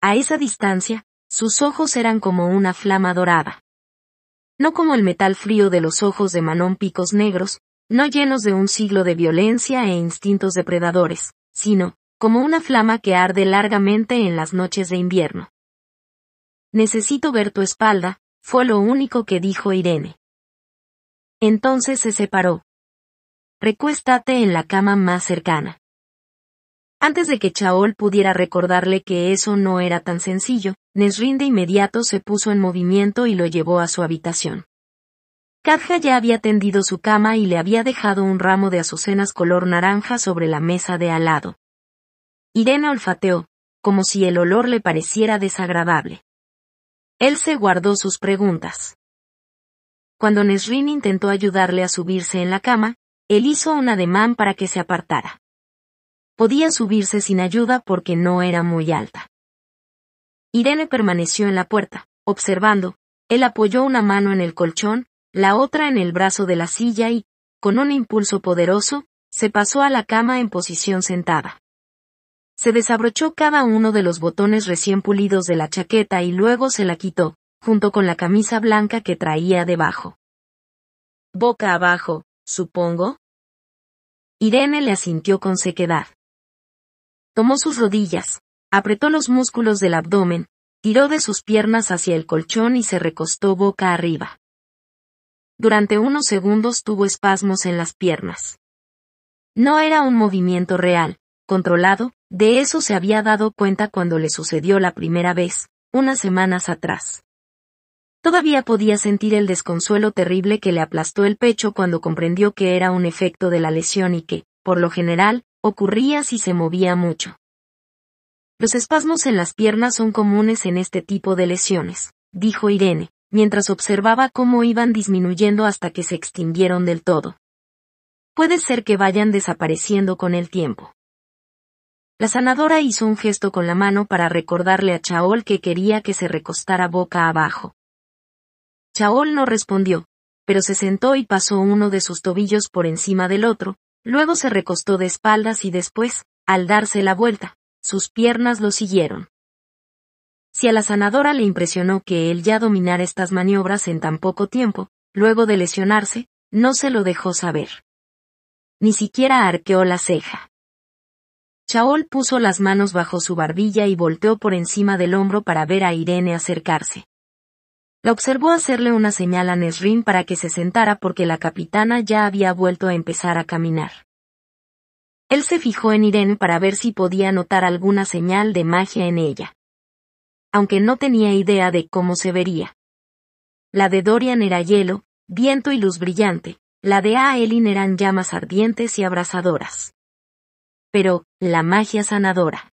A esa distancia, sus ojos eran como una flama dorada. No como el metal frío de los ojos de Manon Picos Negros, no llenos de un siglo de violencia e instintos depredadores, sino, como una flama que arde largamente en las noches de invierno. Necesito ver tu espalda, fue lo único que dijo Irene. Entonces se separó. Recuéstate en la cama más cercana. Antes de que Chaol pudiera recordarle que eso no era tan sencillo, Nesrin de inmediato se puso en movimiento y lo llevó a su habitación. Kadja ya había tendido su cama y le había dejado un ramo de azucenas color naranja sobre la mesa de al lado. Irene olfateó, como si el olor le pareciera desagradable. Él se guardó sus preguntas. Cuando Nesrin intentó ayudarle a subirse en la cama, él hizo un ademán para que se apartara. Podía subirse sin ayuda porque no era muy alta. Irene permaneció en la puerta, observando, él apoyó una mano en el colchón, la otra en el brazo de la silla y, con un impulso poderoso, se pasó a la cama en posición sentada. Se desabrochó cada uno de los botones recién pulidos de la chaqueta y luego se la quitó, junto con la camisa blanca que traía debajo. Boca abajo, supongo. Irene le asintió con sequedad. Tomó sus rodillas, apretó los músculos del abdomen, tiró de sus piernas hacia el colchón y se recostó boca arriba. Durante unos segundos tuvo espasmos en las piernas. No era un movimiento real, controlado, de eso se había dado cuenta cuando le sucedió la primera vez, unas semanas atrás. Todavía podía sentir el desconsuelo terrible que le aplastó el pecho cuando comprendió que era un efecto de la lesión y que, por lo general, ocurría si se movía mucho. Los espasmos en las piernas son comunes en este tipo de lesiones, dijo Irene, mientras observaba cómo iban disminuyendo hasta que se extinguieron del todo. Puede ser que vayan desapareciendo con el tiempo. La sanadora hizo un gesto con la mano para recordarle a Chaol que quería que se recostara boca abajo. Chaol no respondió, pero se sentó y pasó uno de sus tobillos por encima del otro, luego se recostó de espaldas y después, al darse la vuelta, sus piernas lo siguieron. Si a la sanadora le impresionó que él ya dominara estas maniobras en tan poco tiempo, luego de lesionarse, no se lo dejó saber. Ni siquiera arqueó la ceja. Chaol puso las manos bajo su barbilla y volteó por encima del hombro para ver a Irene acercarse. La observó hacerle una señal a Nesrin para que se sentara porque la capitana ya había vuelto a empezar a caminar. Él se fijó en Irene para ver si podía notar alguna señal de magia en ella. Aunque no tenía idea de cómo se vería. La de Dorian era hielo, viento y luz brillante, la de Aelin eran llamas ardientes y abrasadoras pero, la magia sanadora.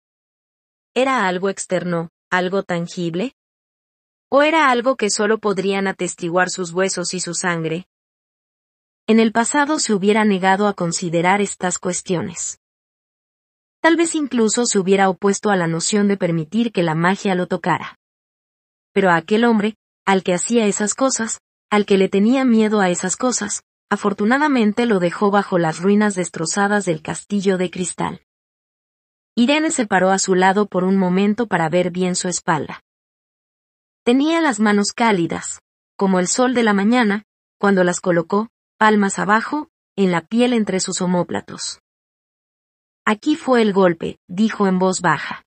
¿Era algo externo, algo tangible? ¿O era algo que solo podrían atestiguar sus huesos y su sangre? En el pasado se hubiera negado a considerar estas cuestiones. Tal vez incluso se hubiera opuesto a la noción de permitir que la magia lo tocara. Pero a aquel hombre, al que hacía esas cosas, al que le tenía miedo a esas cosas, afortunadamente lo dejó bajo las ruinas destrozadas del castillo de cristal. Irene se paró a su lado por un momento para ver bien su espalda. Tenía las manos cálidas, como el sol de la mañana, cuando las colocó, palmas abajo, en la piel entre sus omóplatos. Aquí fue el golpe, dijo en voz baja.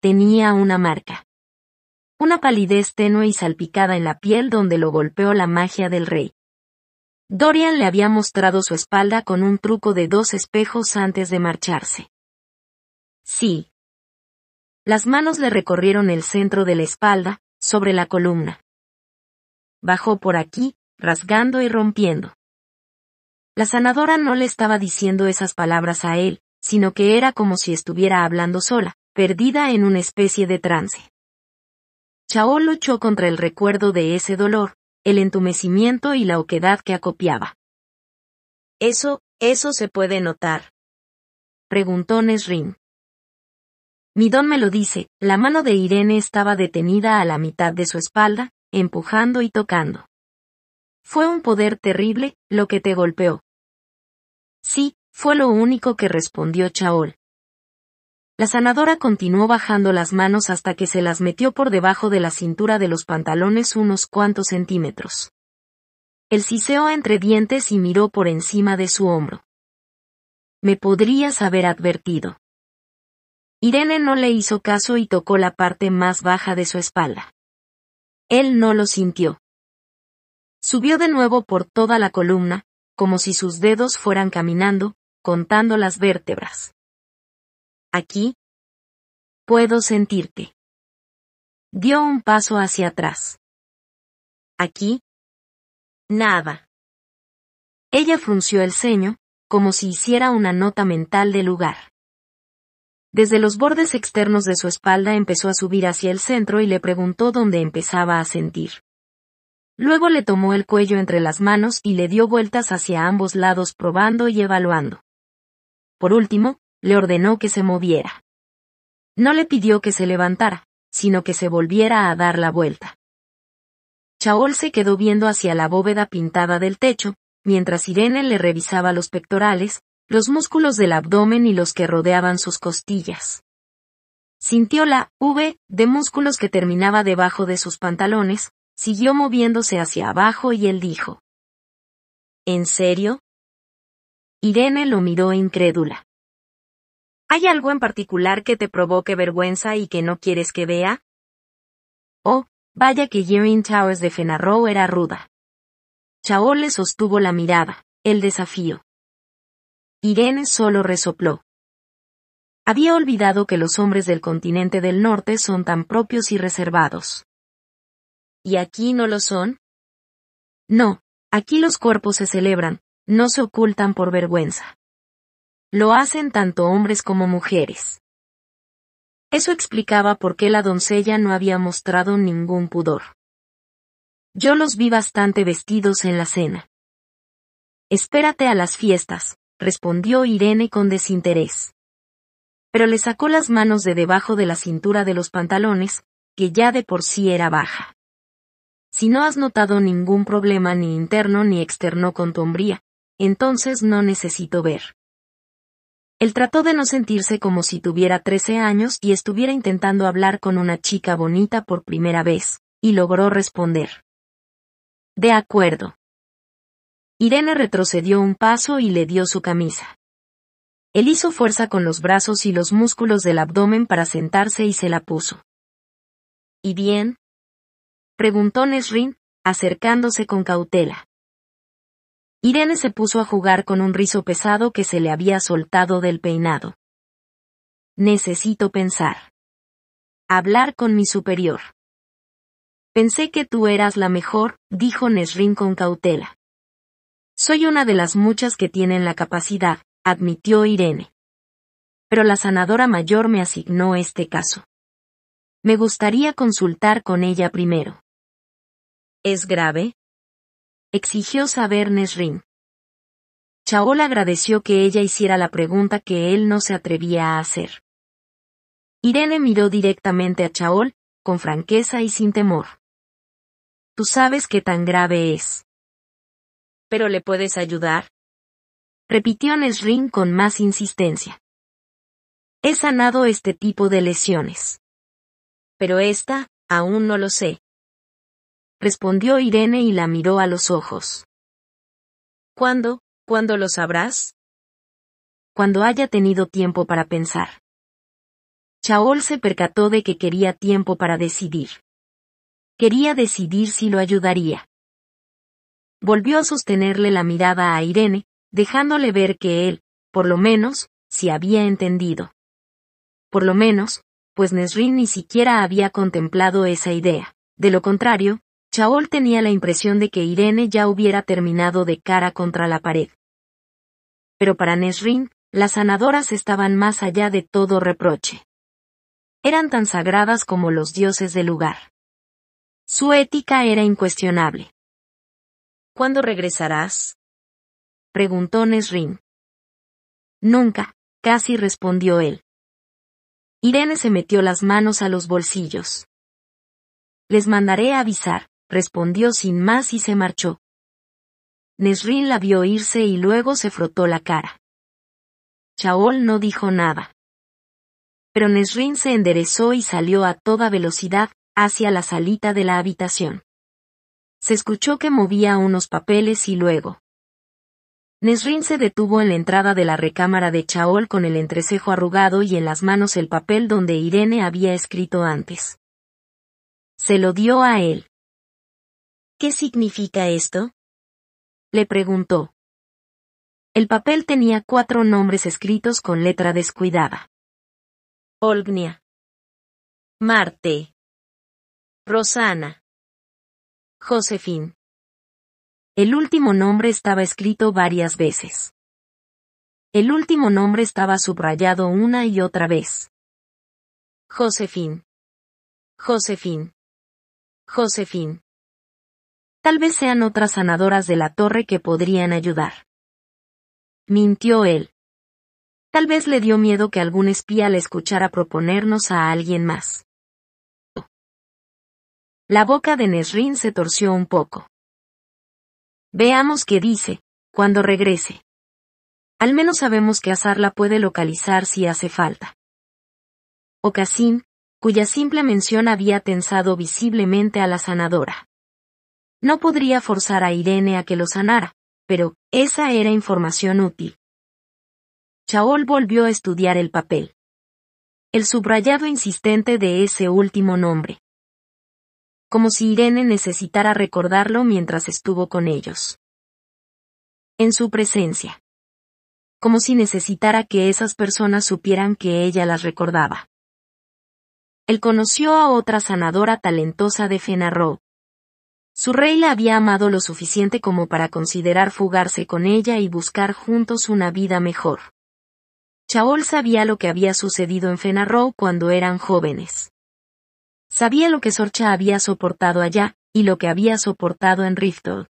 Tenía una marca. Una palidez tenue y salpicada en la piel donde lo golpeó la magia del rey. Dorian le había mostrado su espalda con un truco de dos espejos antes de marcharse. Sí. Las manos le recorrieron el centro de la espalda, sobre la columna. Bajó por aquí, rasgando y rompiendo. La sanadora no le estaba diciendo esas palabras a él, sino que era como si estuviera hablando sola, perdida en una especie de trance. Chao luchó contra el recuerdo de ese dolor, el entumecimiento y la oquedad que acopiaba. Eso, eso se puede notar. Preguntó Nesrin. Mi don me lo dice, la mano de Irene estaba detenida a la mitad de su espalda, empujando y tocando. Fue un poder terrible, lo que te golpeó. Sí, fue lo único que respondió Chaol. La sanadora continuó bajando las manos hasta que se las metió por debajo de la cintura de los pantalones unos cuantos centímetros. El siseó entre dientes y miró por encima de su hombro. Me podrías haber advertido. Irene no le hizo caso y tocó la parte más baja de su espalda. Él no lo sintió. Subió de nuevo por toda la columna, como si sus dedos fueran caminando, contando las vértebras. Aquí. Puedo sentirte. Dio un paso hacia atrás. Aquí. Nada. Ella frunció el ceño, como si hiciera una nota mental del lugar. Desde los bordes externos de su espalda empezó a subir hacia el centro y le preguntó dónde empezaba a sentir. Luego le tomó el cuello entre las manos y le dio vueltas hacia ambos lados probando y evaluando. Por último, le ordenó que se moviera. No le pidió que se levantara, sino que se volviera a dar la vuelta. Chaol se quedó viendo hacia la bóveda pintada del techo, mientras Irene le revisaba los pectorales, los músculos del abdomen y los que rodeaban sus costillas. Sintió la V de músculos que terminaba debajo de sus pantalones, siguió moviéndose hacia abajo y él dijo. ¿En serio? Irene lo miró incrédula. ¿Hay algo en particular que te provoque vergüenza y que no quieres que vea? Oh, vaya que Yerin Towers de Fenarrow era ruda. Chao le sostuvo la mirada, el desafío. Irene solo resopló. Había olvidado que los hombres del continente del norte son tan propios y reservados. ¿Y aquí no lo son? No, aquí los cuerpos se celebran, no se ocultan por vergüenza. Lo hacen tanto hombres como mujeres. Eso explicaba por qué la doncella no había mostrado ningún pudor. Yo los vi bastante vestidos en la cena. Espérate a las fiestas, respondió Irene con desinterés. Pero le sacó las manos de debajo de la cintura de los pantalones, que ya de por sí era baja. Si no has notado ningún problema ni interno ni externo con tu hombría, entonces no necesito ver. Él trató de no sentirse como si tuviera 13 años y estuviera intentando hablar con una chica bonita por primera vez, y logró responder. De acuerdo. Irene retrocedió un paso y le dio su camisa. Él hizo fuerza con los brazos y los músculos del abdomen para sentarse y se la puso. ¿Y bien? preguntó Nesrin, acercándose con cautela. Irene se puso a jugar con un rizo pesado que se le había soltado del peinado. Necesito pensar. Hablar con mi superior. Pensé que tú eras la mejor, dijo Nesrin con cautela. Soy una de las muchas que tienen la capacidad, admitió Irene. Pero la sanadora mayor me asignó este caso. Me gustaría consultar con ella primero. ¿Es grave? Exigió saber Nesrin. Chaol agradeció que ella hiciera la pregunta que él no se atrevía a hacer. Irene miró directamente a Chaol, con franqueza y sin temor. Tú sabes qué tan grave es. ¿Pero le puedes ayudar? Repitió Nesrin con más insistencia. He sanado este tipo de lesiones. Pero esta, aún no lo sé. Respondió Irene y la miró a los ojos. ¿Cuándo? ¿Cuándo lo sabrás? Cuando haya tenido tiempo para pensar. Chaol se percató de que quería tiempo para decidir. Quería decidir si lo ayudaría. Volvió a sostenerle la mirada a Irene, dejándole ver que él, por lo menos, si había entendido. Por lo menos, pues Nesrin ni siquiera había contemplado esa idea. De lo contrario, Chaol tenía la impresión de que Irene ya hubiera terminado de cara contra la pared. Pero para Nesrin, las sanadoras estaban más allá de todo reproche. Eran tan sagradas como los dioses del lugar. Su ética era incuestionable. ¿Cuándo regresarás? preguntó Nesrin. Nunca, casi respondió él. Irene se metió las manos a los bolsillos. Les mandaré avisar, respondió sin más y se marchó. Nesrin la vio irse y luego se frotó la cara. Chaol no dijo nada. Pero Nesrin se enderezó y salió a toda velocidad, hacia la salita de la habitación. Se escuchó que movía unos papeles y luego. Nesrin se detuvo en la entrada de la recámara de Chaol con el entrecejo arrugado y en las manos el papel donde Irene había escrito antes. Se lo dio a él. ¿Qué significa esto? Le preguntó. El papel tenía cuatro nombres escritos con letra descuidada. Olgnia. Marte. Rosana. Josefín. El último nombre estaba escrito varias veces. El último nombre estaba subrayado una y otra vez. Josefín. Josefín. Josefín. Tal vez sean otras sanadoras de la torre que podrían ayudar. Mintió él. Tal vez le dio miedo que algún espía le escuchara proponernos a alguien más. La boca de Nesrin se torció un poco. Veamos qué dice, cuando regrese. Al menos sabemos que Azarla puede localizar si hace falta. Ocasim, cuya simple mención había tensado visiblemente a la sanadora. No podría forzar a Irene a que lo sanara, pero, esa era información útil. Chaol volvió a estudiar el papel. El subrayado insistente de ese último nombre como si Irene necesitara recordarlo mientras estuvo con ellos. En su presencia. Como si necesitara que esas personas supieran que ella las recordaba. Él conoció a otra sanadora talentosa de Fenarro, Su rey la había amado lo suficiente como para considerar fugarse con ella y buscar juntos una vida mejor. Chaol sabía lo que había sucedido en Fenarrow cuando eran jóvenes. Sabía lo que Sorcha había soportado allá, y lo que había soportado en Riftol.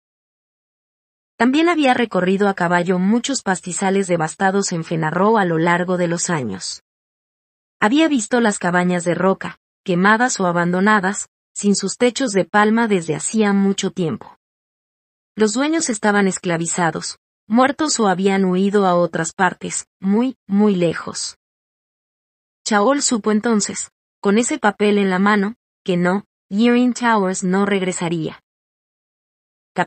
También había recorrido a caballo muchos pastizales devastados en Fenarrow a lo largo de los años. Había visto las cabañas de roca, quemadas o abandonadas, sin sus techos de palma desde hacía mucho tiempo. Los dueños estaban esclavizados, muertos o habían huido a otras partes, muy, muy lejos. Chaol supo entonces, con ese papel en la mano, que no, Yearing Towers no regresaría.